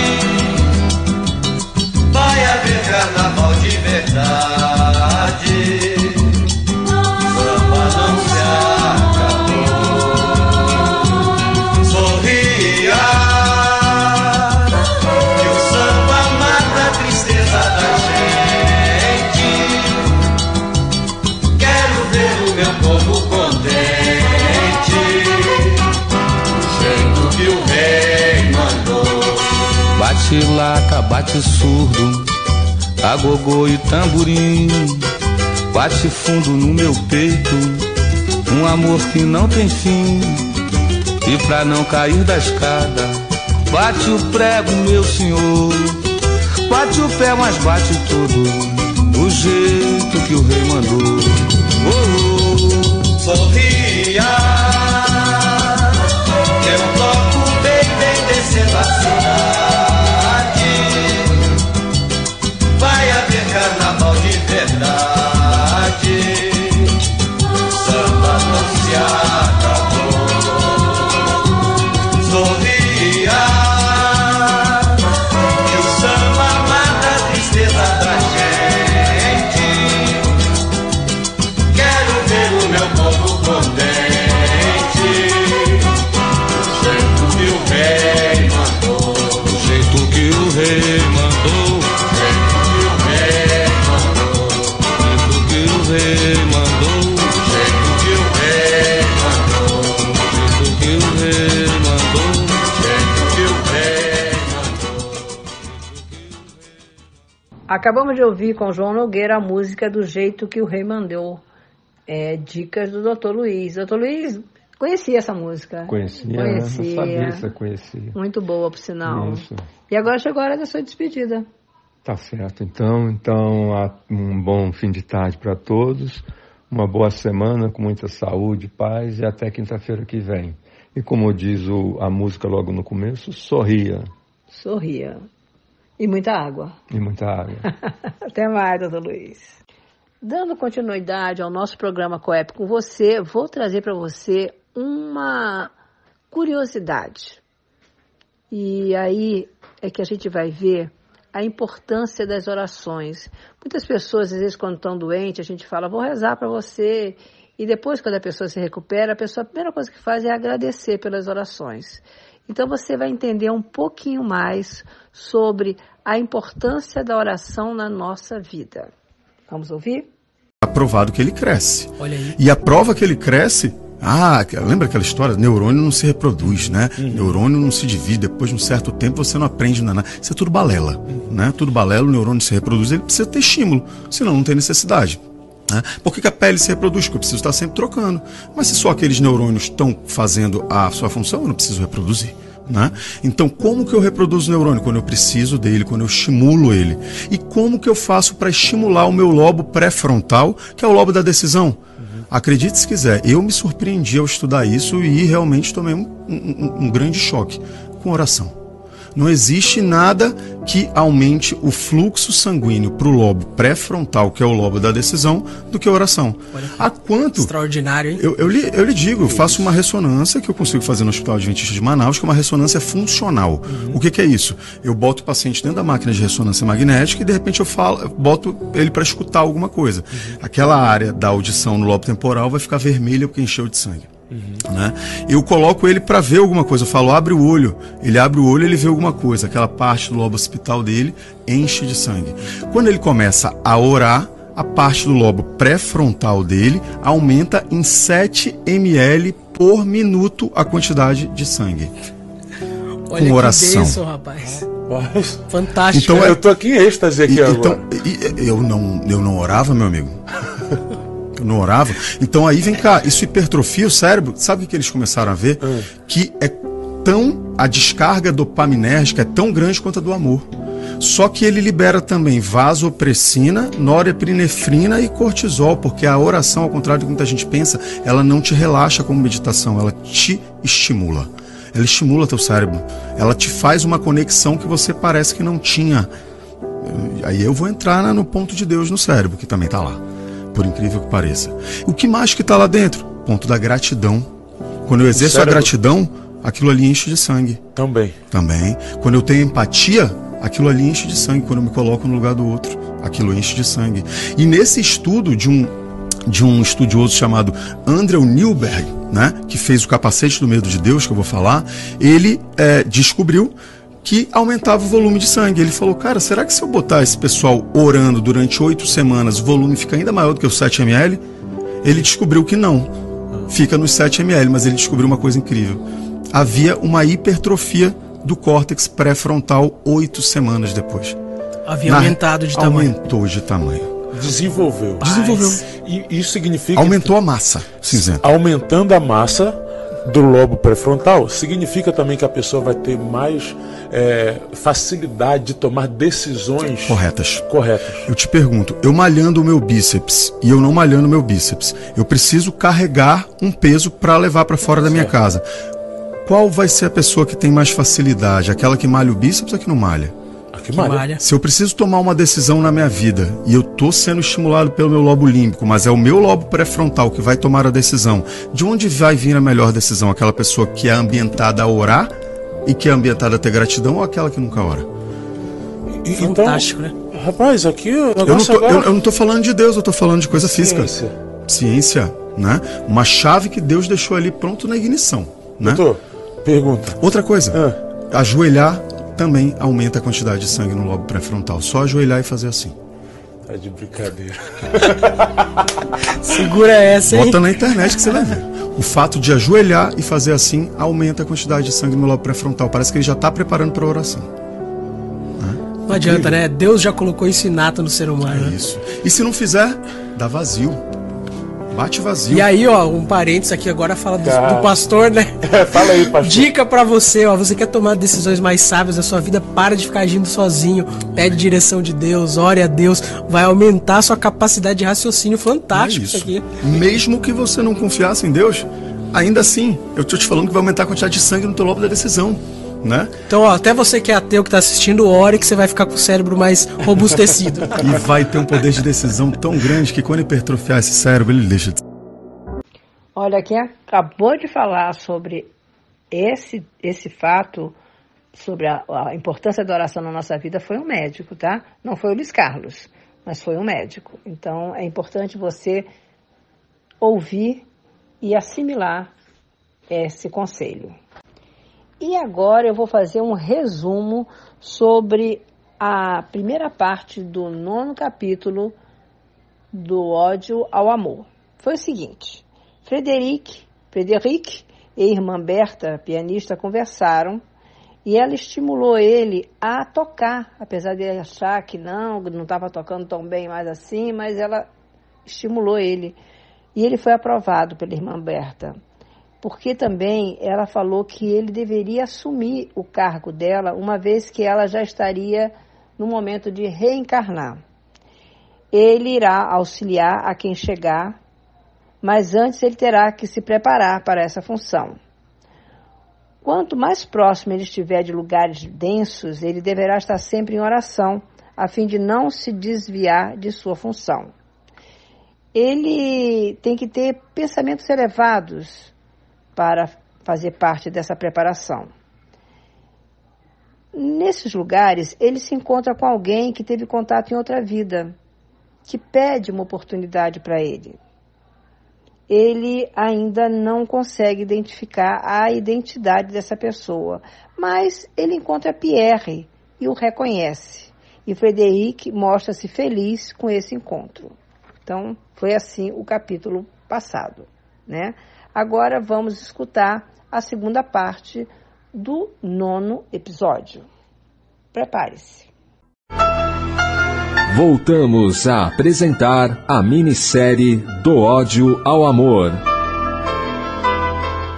Vai haver carnaval de verdade. Bate laca, bate surdo, agogô e tamborim. Bate fundo no meu peito, um amor que não tem fim. E pra não cair da escada, bate o prego, meu senhor. Bate o pé, mas bate tudo, do jeito que o rei mandou. Oh, oh, sorria, rei mandou. Do jeito que o rei mandou. Do jeito que o rei mandou. Do jeito que o rei mandou. Do jeito que o rei mandou. Acabamos de ouvir com João Nogueira a música do jeito que o rei mandou. É, dicas do Dr. Luiz. Dr. Luiz conhecia essa música. Conhecia? Conhecia. Conhecia. Muito boa, por sinal. Isso. E agora chegou a hora da sua despedida. Tá certo, então. Então, há um bom fim de tarde para todos. Uma boa semana com muita saúde, paz e até quinta-feira que vem. E como diz o- a música logo no começo, sorria Sorria. E muita água. e muita água. *laughs* Até mais, doutor Luiz. Dando continuidade ao nosso programa Coep com você, vou trazer para você uma curiosidade. E aí é que a gente vai ver a importância das orações. Muitas pessoas, às vezes, quando estão doentes, a gente fala, vou rezar para você. E depois, quando a pessoa se recupera, a pessoa, a primeira coisa que faz é agradecer pelas orações. Então, você vai entender um pouquinho mais sobre a importância da oração na nossa vida. Vamos ouvir? Aprovado que ele cresce. Olha aí. E a prova que ele cresce. Ah, lembra aquela história? Neurônio não se reproduz, né? Neurônio não se divide. Depois de um certo tempo você não aprende nada. Isso é tudo balela, né? Tudo balela, o neurônio se reproduz, ele precisa ter estímulo. Senão não tem necessidade. né? Por que, que a pele se reproduz? Porque eu preciso estar sempre trocando. Mas se só aqueles neurônios estão fazendo a sua função, eu não preciso reproduzir. Né? Então, como que eu reproduzo o neurônio? Quando eu preciso dele, quando eu estimulo ele. E como que eu faço para estimular o meu lobo pré-frontal, que é o lobo da decisão? Acredite se quiser, eu me surpreendi ao estudar isso e realmente tomei um, um, um grande choque com oração. Não existe nada que aumente o fluxo sanguíneo para o lobo pré-frontal, que é o lobo da decisão, do que a oração. Há quanto? Extraordinário, hein? Eu, eu, lhe, eu lhe digo, eu faço uma ressonância que eu consigo fazer no Hospital Adventista de Manaus, que é uma ressonância funcional. Uhum. O que, que, é isso? Eu boto o paciente dentro da máquina de ressonância magnética e de repente eu falo, eu boto ele para escutar alguma coisa. Uhum. Aquela área da audição no lobo temporal vai ficar vermelha porque encheu de sangue. Uhum. Né? Eu coloco ele para ver alguma coisa. Eu falo, abre o olho. Ele abre o olho, ele vê alguma coisa. Aquela parte do lobo hospital dele enche de sangue. Quando ele começa a orar, a parte do lobo pré-frontal dele aumenta em 7 ml por minuto a quantidade de sangue. Olha com oração. Bênção, rapaz. Fantástico. Então, eu tô aqui em êxtase aqui e, agora. Então, eu não, eu não orava, meu amigo. Não orava. Então aí vem cá, isso hipertrofia o cérebro. Sabe o que eles começaram a ver? Hum. Que é tão. A descarga dopaminérgica é tão grande quanto a do amor. Só que ele libera também vasopressina, norepinefrina e cortisol, porque a oração, ao contrário do que muita gente pensa, ela não te relaxa como meditação, ela te estimula. Ela estimula teu cérebro. Ela te faz uma conexão que você parece que não tinha. Aí eu vou entrar no ponto de Deus no cérebro, que também está lá por incrível que pareça. O que mais que está lá dentro? Ponto da gratidão. Quando eu exerço a gratidão, aquilo ali enche de sangue. Também. Também. Quando eu tenho empatia, aquilo ali enche de sangue. Quando eu me coloco no lugar do outro, aquilo enche de sangue. E nesse estudo de um de um estudioso chamado Andrew Newberg, né, que fez o capacete do medo de Deus, que eu vou falar, ele é, descobriu que aumentava o volume de sangue. Ele falou, cara, será que se eu botar esse pessoal orando durante oito semanas, o volume fica ainda maior do que os 7 ml? Ele descobriu que não. Fica nos 7 ml, mas ele descobriu uma coisa incrível. Havia uma hipertrofia do córtex pré-frontal oito semanas depois. Havia Na... aumentado de tamanho. Aumentou de tamanho. Desenvolveu. Paz. Desenvolveu. E isso significa. Aumentou a massa cinzenta. Aumentando a massa do lobo pré-frontal, significa também que a pessoa vai ter mais é, facilidade de tomar decisões corretas. corretas. Eu te pergunto, eu malhando o meu bíceps e eu não malhando o meu bíceps, eu preciso carregar um peso para levar para fora da minha casa. Qual vai ser a pessoa que tem mais facilidade? Aquela que malha o bíceps ou que não malha? Que malha. Se eu preciso tomar uma decisão na minha vida e eu estou sendo estimulado pelo meu lobo límbico, mas é o meu lobo pré-frontal que vai tomar a decisão, de onde vai vir a melhor decisão? Aquela pessoa que é ambientada a orar e que é ambientada a ter gratidão ou aquela que nunca ora? Então, Fantástico, né? Rapaz, aqui o eu não, tô, agora... eu, eu não tô falando de Deus, eu tô falando de coisa Ciência. física. Ciência, né? Uma chave que Deus deixou ali pronto na ignição, né? Doutor, pergunta. Outra coisa, ah. ajoelhar também aumenta a quantidade de sangue no lobo pré-frontal. Só ajoelhar e fazer assim. Tá de brincadeira. *laughs* Segura essa, hein? Bota na internet que você vai ver. O fato de ajoelhar e fazer assim aumenta a quantidade de sangue no lobo pré-frontal. Parece que ele já está preparando para a oração. Né? Não adianta, né? Deus já colocou isso inato no ser humano. É né? isso. E se não fizer, dá vazio. Bate vazio. E aí, ó, um parênteses aqui agora fala do, do pastor, né? É, *laughs* fala aí, pastor. Dica para você, ó, você quer tomar decisões mais sábias da sua vida, para de ficar agindo sozinho, pede direção de Deus, ore a Deus, vai aumentar a sua capacidade de raciocínio fantástico é isso. isso aqui. Mesmo que você não confiasse em Deus, ainda assim, eu tô te falando que vai aumentar a quantidade de sangue no teu lobo da decisão. Né? Então, ó, até você que é ateu que está assistindo, ore que você vai ficar com o cérebro mais robustecido. *laughs* e vai ter um poder de decisão tão grande que quando hipertrofiar esse cérebro, ele deixa de. Olha, quem acabou de falar sobre esse, esse fato, sobre a, a importância da oração na nossa vida, foi um médico, tá? Não foi o Luiz Carlos, mas foi um médico. Então, é importante você ouvir e assimilar esse conselho. E agora eu vou fazer um resumo sobre a primeira parte do nono capítulo do ódio ao amor. Foi o seguinte: Frederic, Frederic e irmã Berta, pianista, conversaram e ela estimulou ele a tocar, apesar de achar que não, não estava tocando tão bem mais assim, mas ela estimulou ele. E ele foi aprovado pela irmã Berta. Porque também ela falou que ele deveria assumir o cargo dela, uma vez que ela já estaria no momento de reencarnar. Ele irá auxiliar a quem chegar, mas antes ele terá que se preparar para essa função. Quanto mais próximo ele estiver de lugares densos, ele deverá estar sempre em oração, a fim de não se desviar de sua função. Ele tem que ter pensamentos elevados, para fazer parte dessa preparação. Nesses lugares, ele se encontra com alguém que teve contato em outra vida, que pede uma oportunidade para ele. Ele ainda não consegue identificar a identidade dessa pessoa, mas ele encontra Pierre e o reconhece. E Frederic mostra-se feliz com esse encontro. Então, foi assim o capítulo passado, né? Agora vamos escutar a segunda parte do nono episódio. Prepare-se. Voltamos a apresentar a minissérie Do ódio ao amor.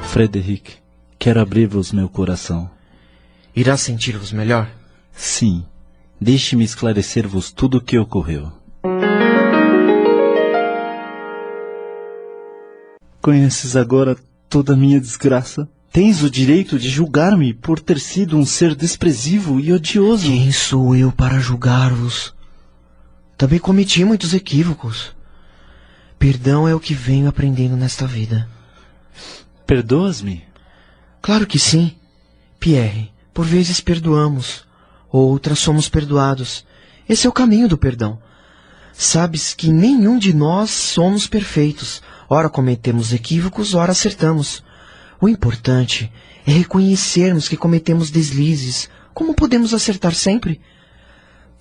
Frederic, quero abrir-vos meu coração. Irá sentir-vos melhor? Sim. Deixe-me esclarecer-vos tudo o que ocorreu. Conheces agora toda a minha desgraça? Tens o direito de julgar-me por ter sido um ser desprezível e odioso. Quem sou eu para julgar-vos? Também cometi muitos equívocos. Perdão é o que venho aprendendo nesta vida. Perdoas-me? Claro que sim. Pierre, por vezes perdoamos, outras somos perdoados. Esse é o caminho do perdão. Sabes que nenhum de nós somos perfeitos. Ora cometemos equívocos, ora acertamos. O importante é reconhecermos que cometemos deslizes. Como podemos acertar sempre?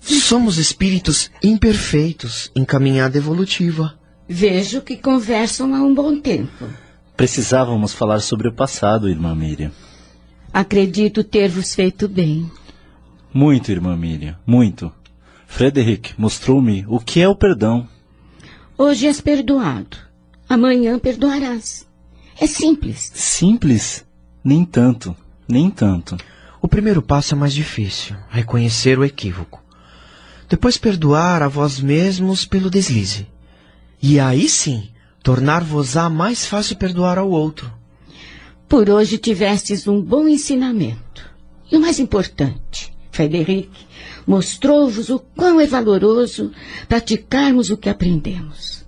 Somos espíritos imperfeitos em caminhada evolutiva. Vejo que conversam há um bom tempo. Precisávamos falar sobre o passado, irmã Miriam. Acredito ter vos feito bem. Muito, irmã Miriam, muito. Frederic mostrou-me o que é o perdão. Hoje és perdoado. Amanhã perdoarás. É simples. Simples? Nem tanto, nem tanto. O primeiro passo é mais difícil, reconhecer o equívoco. Depois perdoar a vós mesmos pelo deslize. E aí sim, tornar-vos-á mais fácil perdoar ao outro. Por hoje tivestes um bom ensinamento. E o mais importante, Frederic, mostrou-vos o quão é valoroso praticarmos o que aprendemos.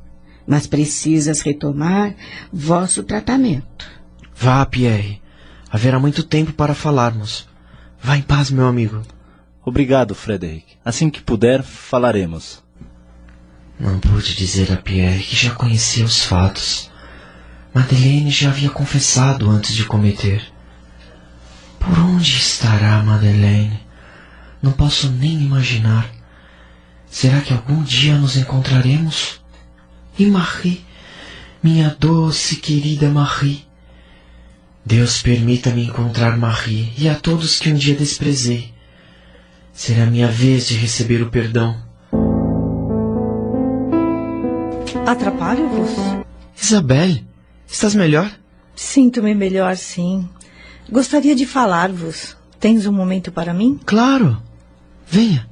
Mas precisas retomar vosso tratamento. Vá, Pierre. Haverá muito tempo para falarmos. Vá em paz, meu amigo. Obrigado, Frederic. Assim que puder, falaremos. Não pude dizer a Pierre que já conhecia os fatos. Madeleine já havia confessado antes de cometer. Por onde estará Madeleine? Não posso nem imaginar. Será que algum dia nos encontraremos? E Marie, minha doce querida Marie. Deus permita-me encontrar Marie e a todos que um dia desprezei. Será minha vez de receber o perdão. Atrapalho-vos? Isabelle, estás melhor? Sinto-me melhor, sim. Gostaria de falar-vos. Tens um momento para mim? Claro. Venha,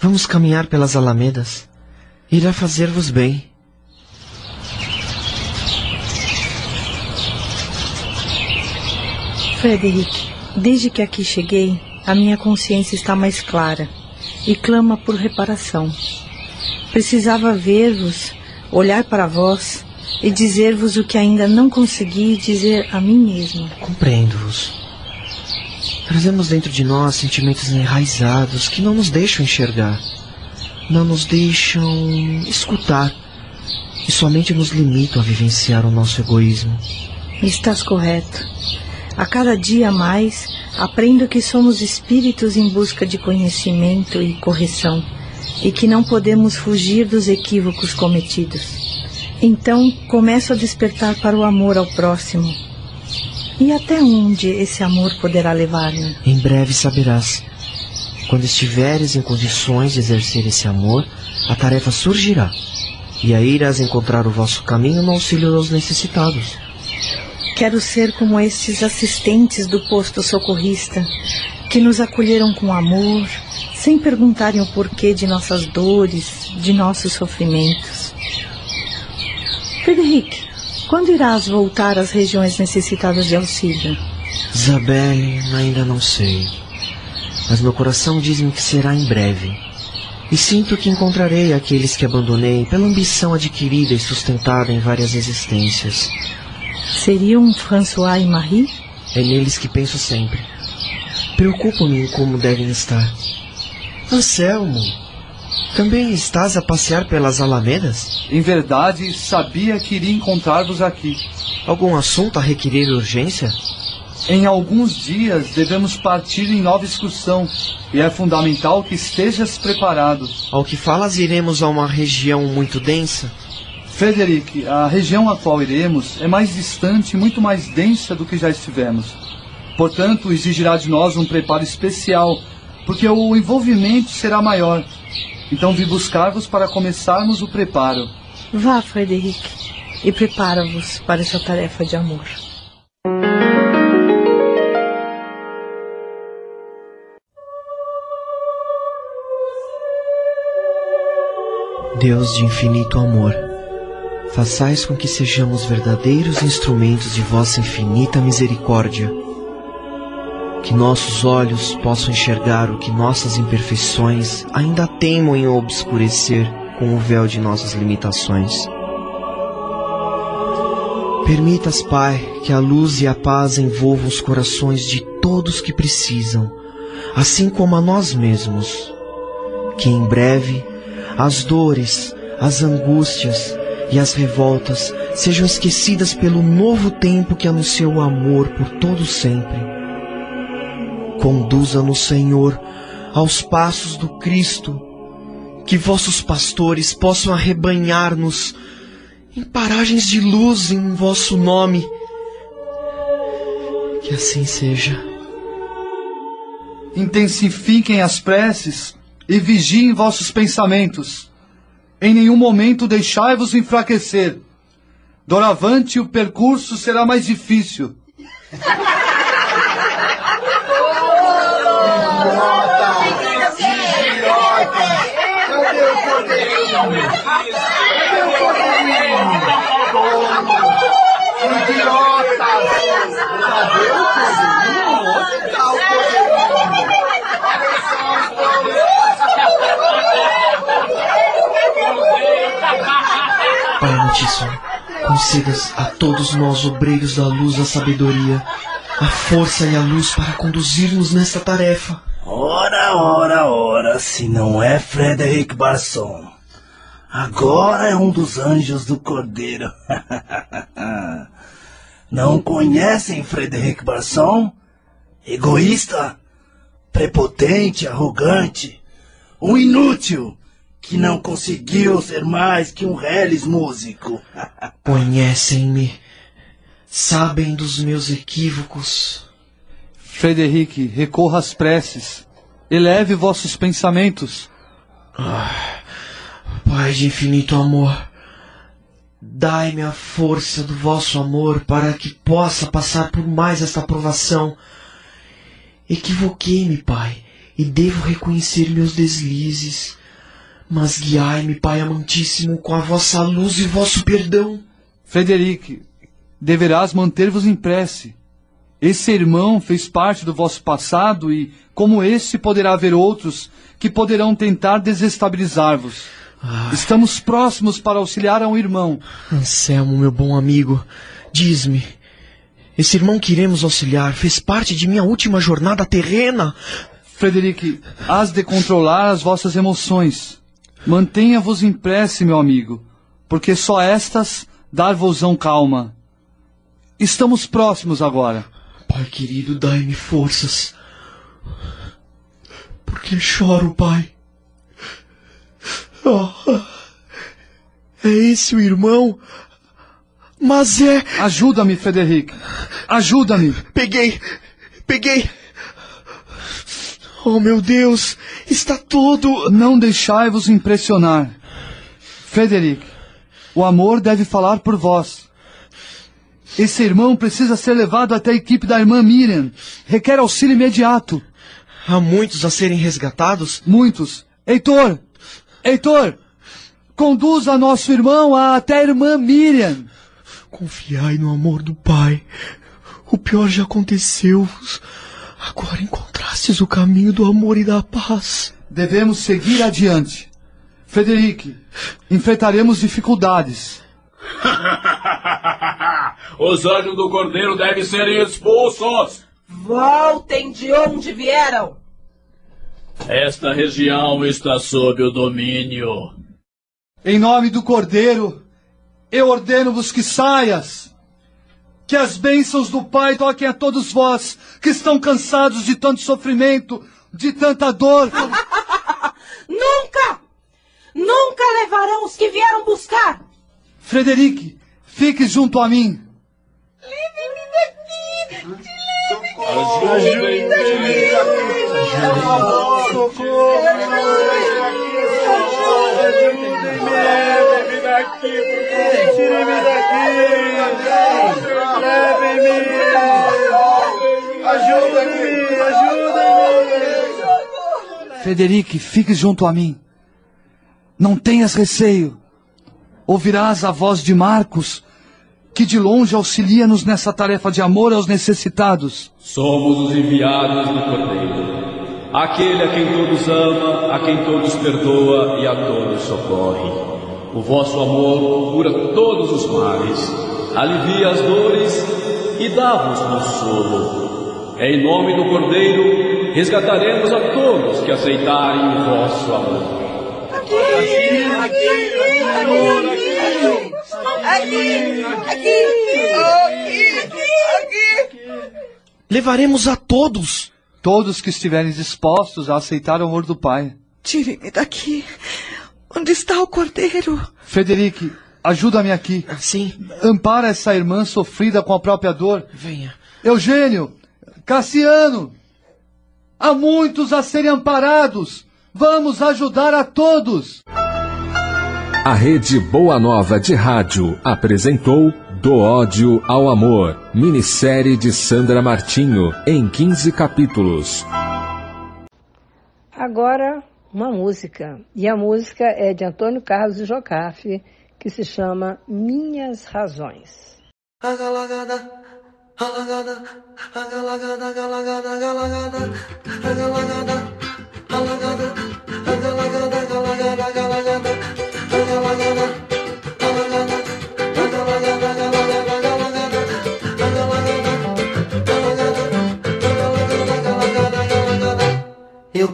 vamos caminhar pelas alamedas. Irá fazer-vos bem. Frederic, desde que aqui cheguei, a minha consciência está mais clara e clama por reparação. Precisava ver-vos, olhar para vós e dizer-vos o que ainda não consegui dizer a mim mesma. Compreendo-vos. Trazemos dentro de nós sentimentos enraizados que não nos deixam enxergar, não nos deixam escutar e somente nos limitam a vivenciar o nosso egoísmo. Estás correto. A cada dia mais aprendo que somos espíritos em busca de conhecimento e correção e que não podemos fugir dos equívocos cometidos. Então começo a despertar para o amor ao próximo. E até onde esse amor poderá levar-me? Em breve saberás. Quando estiveres em condições de exercer esse amor, a tarefa surgirá. E aí irás encontrar o vosso caminho no auxílio aos necessitados. Quero ser como estes assistentes do posto socorrista, que nos acolheram com amor, sem perguntarem o porquê de nossas dores, de nossos sofrimentos. Frederic, quando irás voltar às regiões necessitadas de auxílio? Isabelle, ainda não sei. Mas meu coração diz-me que será em breve. E sinto que encontrarei aqueles que abandonei pela ambição adquirida e sustentada em várias existências. Seriam François e Marie? É neles que penso sempre. Preocupo-me em como devem estar. Anselmo, também estás a passear pelas alamedas? Em verdade, sabia que iria encontrar-vos aqui. Algum assunto a requerer urgência? Em alguns dias devemos partir em nova excursão e é fundamental que estejas preparado. Ao que falas, iremos a uma região muito densa? Frederic, a região a qual iremos é mais distante e muito mais densa do que já estivemos. Portanto, exigirá de nós um preparo especial, porque o envolvimento será maior. Então vim buscar-vos para começarmos o preparo. Vá, Frederic, e prepara-vos para essa tarefa de amor. Deus de infinito amor, façais com que sejamos verdadeiros instrumentos de vossa infinita misericórdia. Que nossos olhos possam enxergar o que nossas imperfeições ainda teimam em obscurecer com o véu de nossas limitações. Permitas, Pai, que a luz e a paz envolvam os corações de todos que precisam, assim como a nós mesmos. Que em breve as dores, as angústias e as revoltas sejam esquecidas pelo novo tempo que anuncia o amor por todo sempre. Conduza-nos, Senhor, aos passos do Cristo, que vossos pastores possam arrebanhar-nos em paragens de luz em vosso nome. Que assim seja. Intensifiquem as preces e vigiem vossos pensamentos. Em nenhum momento deixai-vos enfraquecer. Doravante o percurso será mais difícil. Pai Altíssimo, concedas a todos nós, obreiros da luz, a sabedoria, a força e a luz para conduzir-nos nesta tarefa. Ora, ora, ora, se não é Frederic Barson. Agora é um dos anjos do Cordeiro. *laughs* não conhecem Frederic Barson? Egoísta, prepotente, arrogante, um inútil que não conseguiu ser mais que um reles músico. *laughs* Conhecem-me, sabem dos meus equívocos. Frederic, recorra às preces. Eleve vossos pensamentos. Ah, Pai de infinito amor, dai-me a força do vosso amor para que possa passar por mais esta provação. Equivoquei-me, Pai, e devo reconhecer meus deslizes. Mas guiai-me, Pai amantíssimo, com a vossa luz e vosso perdão. Frederic, deverás manter-vos em prece. Esse irmão fez parte do vosso passado e, como esse, poderá haver outros que poderão tentar desestabilizar-vos. Ah. Estamos próximos para auxiliar a um irmão. Anselmo, meu bom amigo, diz-me, esse irmão que iremos auxiliar fez parte de minha última jornada terrena? Frederic, hás de controlar as vossas emoções. Mantenha-vos em prece, meu amigo, porque só estas dar-vos-ão calma. Estamos próximos agora. Pai querido, dai-me forças. Porque choro, Pai. Oh, é esse o irmão? Mas é. Ajuda-me, Frederic. Ajuda-me. Peguei. Peguei. Oh, meu Deus. Está todo. Não deixai-vos impressionar. Frederic, o amor deve falar por vós. Esse irmão precisa ser levado até a equipe da irmã Miriam. Requer auxílio imediato. Há muitos a serem resgatados? Muitos. Heitor! Heitor! Conduza nosso irmão até a irmã Miriam. Confiai no amor do Pai. O pior já aconteceu. Agora encontrastes o caminho do amor e da paz. Devemos seguir adiante. Frederic, enfrentaremos dificuldades. *laughs* Os anjos do cordeiro devem ser expulsos. Voltem de onde vieram. Esta região está sob o domínio. Em nome do cordeiro, eu ordeno-vos que saias. Que as bênçãos do Pai toquem a todos vós que estão cansados de tanto sofrimento, de tanta dor. *laughs* Nunca! Nunca levarão os que vieram buscar! Frederic, fique junto a mim. Leve-me daqui! Ajudem-me daqui! Socorro! Leve-me daqui! Tire-me daqui! Leve-me! Ajuda-me! Ajuda-me! Frederic, fique junto a mim. Não tenhas receio. Ouvirás a voz de Marcos, que de longe auxilia-nos nessa tarefa de amor aos necessitados. Somos os enviados do Cordeiro. Aquele a quem todos ama, a quem todos perdoa e a todos socorre. O vosso amor cura todos os males, alivia as dores e dá-vos consolo. Em nome do Cordeiro, resgataremos a todos que aceitarem o vosso amor. Aqui, aqui, aqui, aqui, aqui, aqui. Levaremos a todos. Todos que estiverem dispostos a aceitar o amor do Pai. Tire-me daqui. Onde está o cordeiro? Frederic, ajuda-me aqui. Sim. Ampara essa irmã sofrida com a própria dor. Venha. Eugênio, Cassiano, há muitos a serem amparados. Vamos ajudar a todos. A Rede Boa Nova de Rádio apresentou Do Ódio ao Amor, minissérie de Sandra Martinho, em 15 capítulos. Agora, uma música. E a música é de Antônio Carlos Jocafe, que se chama Minhas Razões.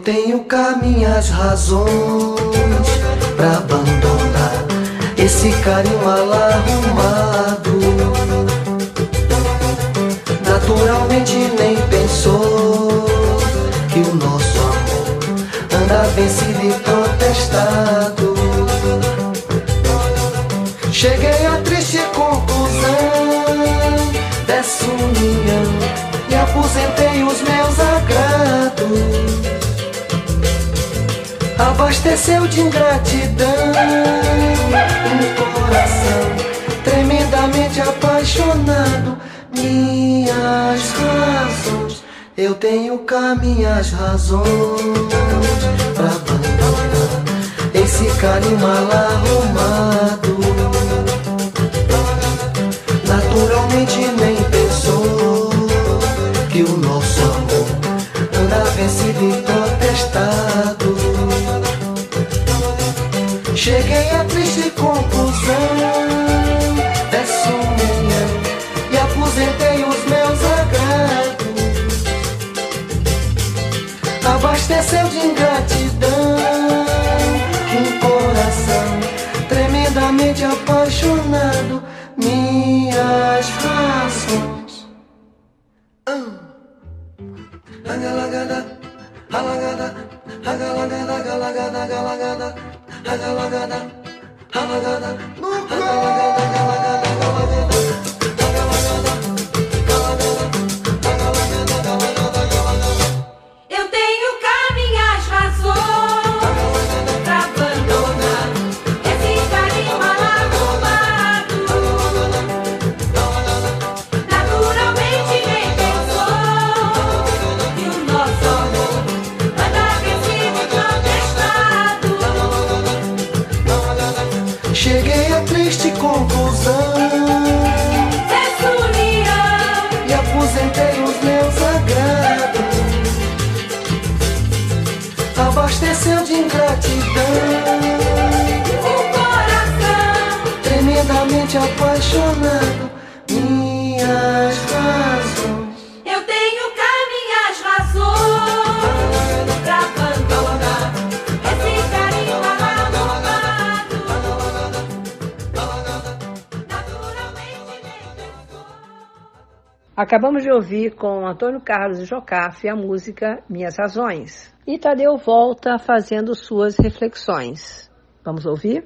Tenho cá minhas razões pra abandonar esse carinho mal arrumado. Naturalmente nem pensou que o nosso amor anda vencido e protestado. Cheguei à triste conclusão dessa união e aposentei Abasteceu de ingratidão um coração tremendamente apaixonado. Minhas razões, eu tenho cá minhas razões pra abandonar esse carinho mal arrumado. Acabamos de ouvir com Antônio Carlos e Jocafe a música Minhas Razões. E Tadeu volta fazendo suas reflexões. Vamos ouvir?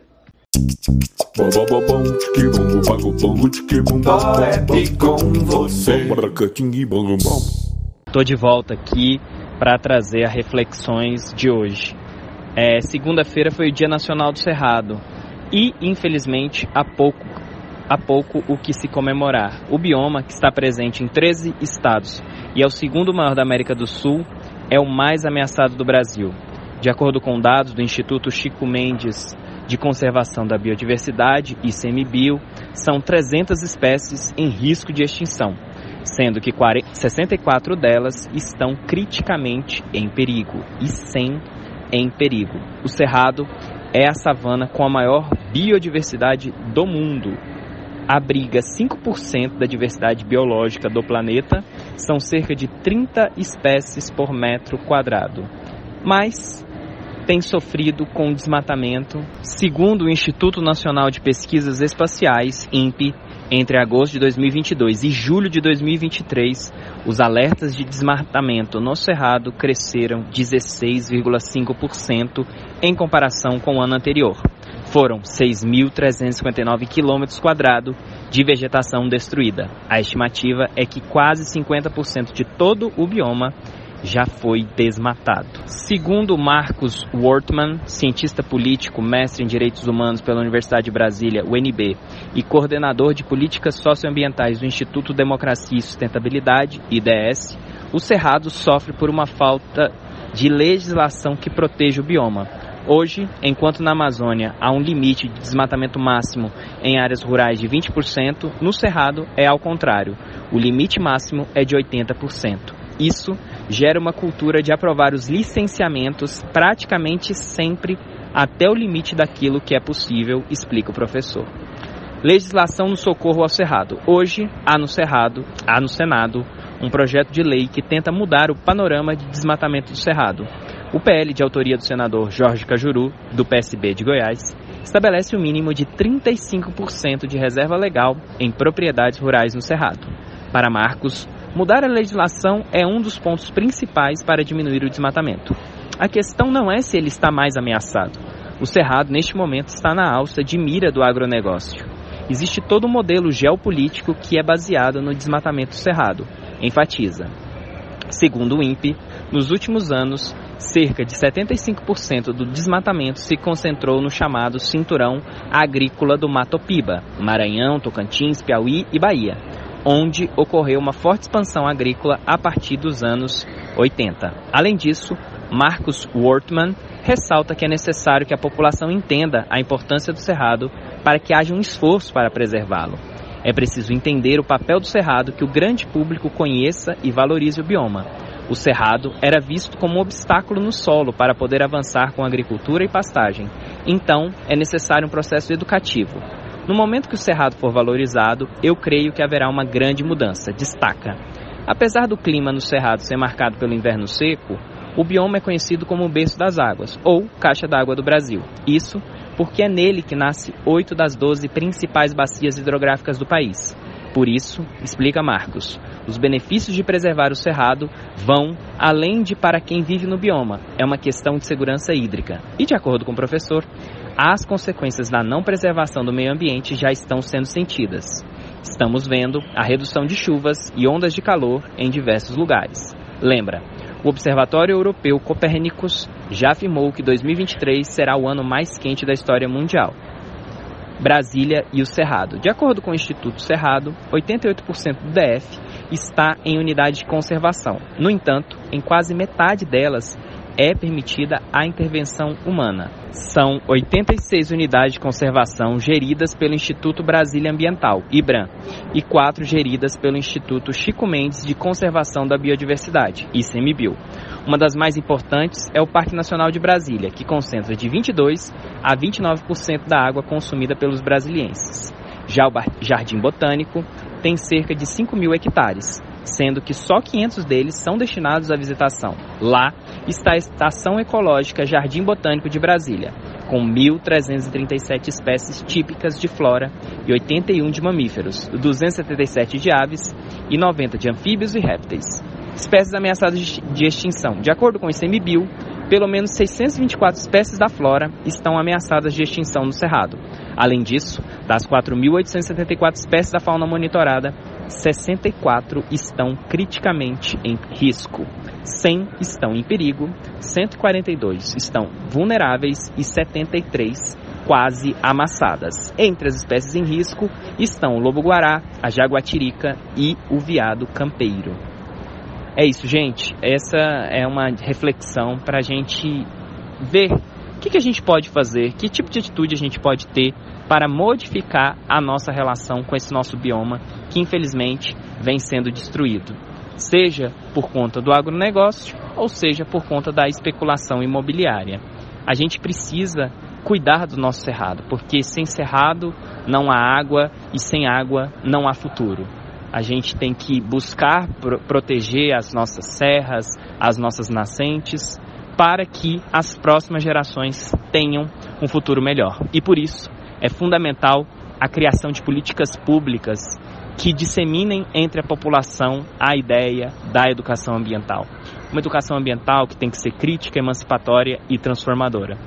você. Tô de volta aqui para trazer as reflexões de hoje. É, Segunda-feira foi o Dia Nacional do Cerrado e, infelizmente, há pouco, há pouco o que se comemorar. O bioma, que está presente em 13 estados e é o segundo maior da América do Sul, é o mais ameaçado do Brasil. De acordo com dados do Instituto Chico Mendes de Conservação da Biodiversidade, ICMBio, são 300 espécies em risco de extinção, sendo que 64 delas estão criticamente em perigo e 100 em perigo. O cerrado é a savana com a maior biodiversidade do mundo. Abriga 5% da diversidade biológica do planeta, são cerca de 30 espécies por metro quadrado. Mas tem sofrido com desmatamento. Segundo o Instituto Nacional de Pesquisas Espaciais, INPE, entre agosto de 2022 e julho de 2023, os alertas de desmatamento no Cerrado cresceram 16,5% em comparação com o ano anterior. Foram 6.359 quilômetros quadrados de vegetação destruída. A estimativa é que quase 50% de todo o bioma já foi desmatado. Segundo Marcos Wortman, cientista político, mestre em direitos humanos pela Universidade de Brasília, UNB, e coordenador de políticas socioambientais do Instituto Democracia e Sustentabilidade, IDS, o Cerrado sofre por uma falta de legislação que proteja o bioma. Hoje, enquanto na Amazônia há um limite de desmatamento máximo em áreas rurais de 20%, no Cerrado é ao contrário. O limite máximo é de 80%. Isso gera uma cultura de aprovar os licenciamentos praticamente sempre até o limite daquilo que é possível, explica o professor. Legislação no socorro ao Cerrado. Hoje há no Cerrado, há no Senado, um projeto de lei que tenta mudar o panorama de desmatamento do Cerrado. O PL, de autoria do senador Jorge Cajuru, do PSB de Goiás, estabelece o um mínimo de 35% de reserva legal em propriedades rurais no Cerrado. Para Marcos, Mudar a legislação é um dos pontos principais para diminuir o desmatamento. A questão não é se ele está mais ameaçado. O Cerrado, neste momento, está na alça de mira do agronegócio. Existe todo um modelo geopolítico que é baseado no desmatamento do Cerrado, enfatiza. Segundo o INPE, nos últimos anos, cerca de 75% do desmatamento se concentrou no chamado cinturão agrícola do Mato Piba, Maranhão, Tocantins, Piauí e Bahia onde ocorreu uma forte expansão agrícola a partir dos anos 80. Além disso, Marcus Wortman ressalta que é necessário que a população entenda a importância do cerrado para que haja um esforço para preservá-lo. É preciso entender o papel do cerrado que o grande público conheça e valorize o bioma. O cerrado era visto como um obstáculo no solo para poder avançar com agricultura e pastagem. Então, é necessário um processo educativo, no momento que o cerrado for valorizado, eu creio que haverá uma grande mudança, destaca. Apesar do clima no cerrado ser marcado pelo inverno seco, o bioma é conhecido como o berço das águas, ou caixa d'água do Brasil. Isso porque é nele que nasce oito das doze principais bacias hidrográficas do país. Por isso, explica Marcos, os benefícios de preservar o cerrado vão além de para quem vive no bioma, é uma questão de segurança hídrica. E de acordo com o professor, as consequências da não preservação do meio ambiente já estão sendo sentidas. Estamos vendo a redução de chuvas e ondas de calor em diversos lugares. Lembra, o Observatório Europeu Copérnicos já afirmou que 2023 será o ano mais quente da história mundial. Brasília e o Cerrado. De acordo com o Instituto Cerrado, 88% do DF está em unidade de conservação. No entanto, em quase metade delas é permitida a intervenção humana. São 86 unidades de conservação geridas pelo Instituto Brasília Ambiental, IBRAM, e quatro geridas pelo Instituto Chico Mendes de Conservação da Biodiversidade, ICMBio. Uma das mais importantes é o Parque Nacional de Brasília, que concentra de 22 a 29% da água consumida pelos brasilienses. Já o Jardim Botânico tem cerca de 5 mil hectares, sendo que só 500 deles são destinados à visitação. Lá está a Estação Ecológica Jardim Botânico de Brasília, com 1.337 espécies típicas de flora e 81 de mamíferos, 277 de aves e 90 de anfíbios e répteis. Espécies ameaçadas de extinção. De acordo com o ICMBio, pelo menos 624 espécies da flora estão ameaçadas de extinção no Cerrado. Além disso, das 4.874 espécies da fauna monitorada, 64 estão criticamente em risco, 100 estão em perigo, 142 estão vulneráveis e 73 quase amassadas. Entre as espécies em risco estão o lobo-guará, a jaguatirica e o veado campeiro. É isso, gente. Essa é uma reflexão para a gente ver o que, que a gente pode fazer, que tipo de atitude a gente pode ter para modificar a nossa relação com esse nosso bioma que infelizmente vem sendo destruído, seja por conta do agronegócio ou seja por conta da especulação imobiliária. A gente precisa cuidar do nosso cerrado, porque sem cerrado não há água e sem água não há futuro. A gente tem que buscar pro proteger as nossas serras, as nossas nascentes, para que as próximas gerações tenham um futuro melhor. E por isso é fundamental a criação de políticas públicas que disseminem entre a população a ideia da educação ambiental. Uma educação ambiental que tem que ser crítica, emancipatória e transformadora.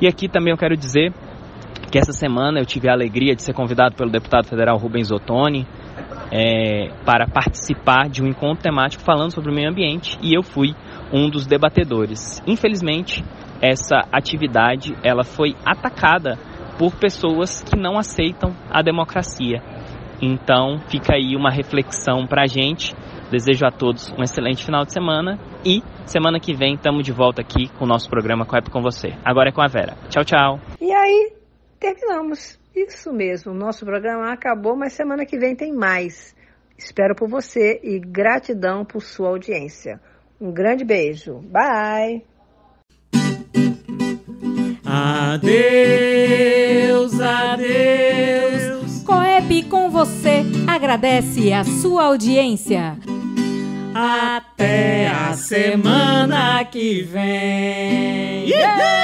E aqui também eu quero dizer que essa semana eu tive a alegria de ser convidado pelo deputado federal Rubens Ottoni é, para participar de um encontro temático falando sobre o meio ambiente e eu fui um dos debatedores. Infelizmente, essa atividade ela foi atacada por pessoas que não aceitam a democracia. Então, fica aí uma reflexão para a gente. Desejo a todos um excelente final de semana e semana que vem estamos de volta aqui com o nosso programa Coep com você. Agora é com a Vera. Tchau, tchau. E aí, terminamos. Isso mesmo, nosso programa acabou, mas semana que vem tem mais. Espero por você e gratidão por sua audiência. Um grande beijo. Bye. Adeus, adeus. Coep com você agradece a sua audiência. Até a semana que vem. Yeah!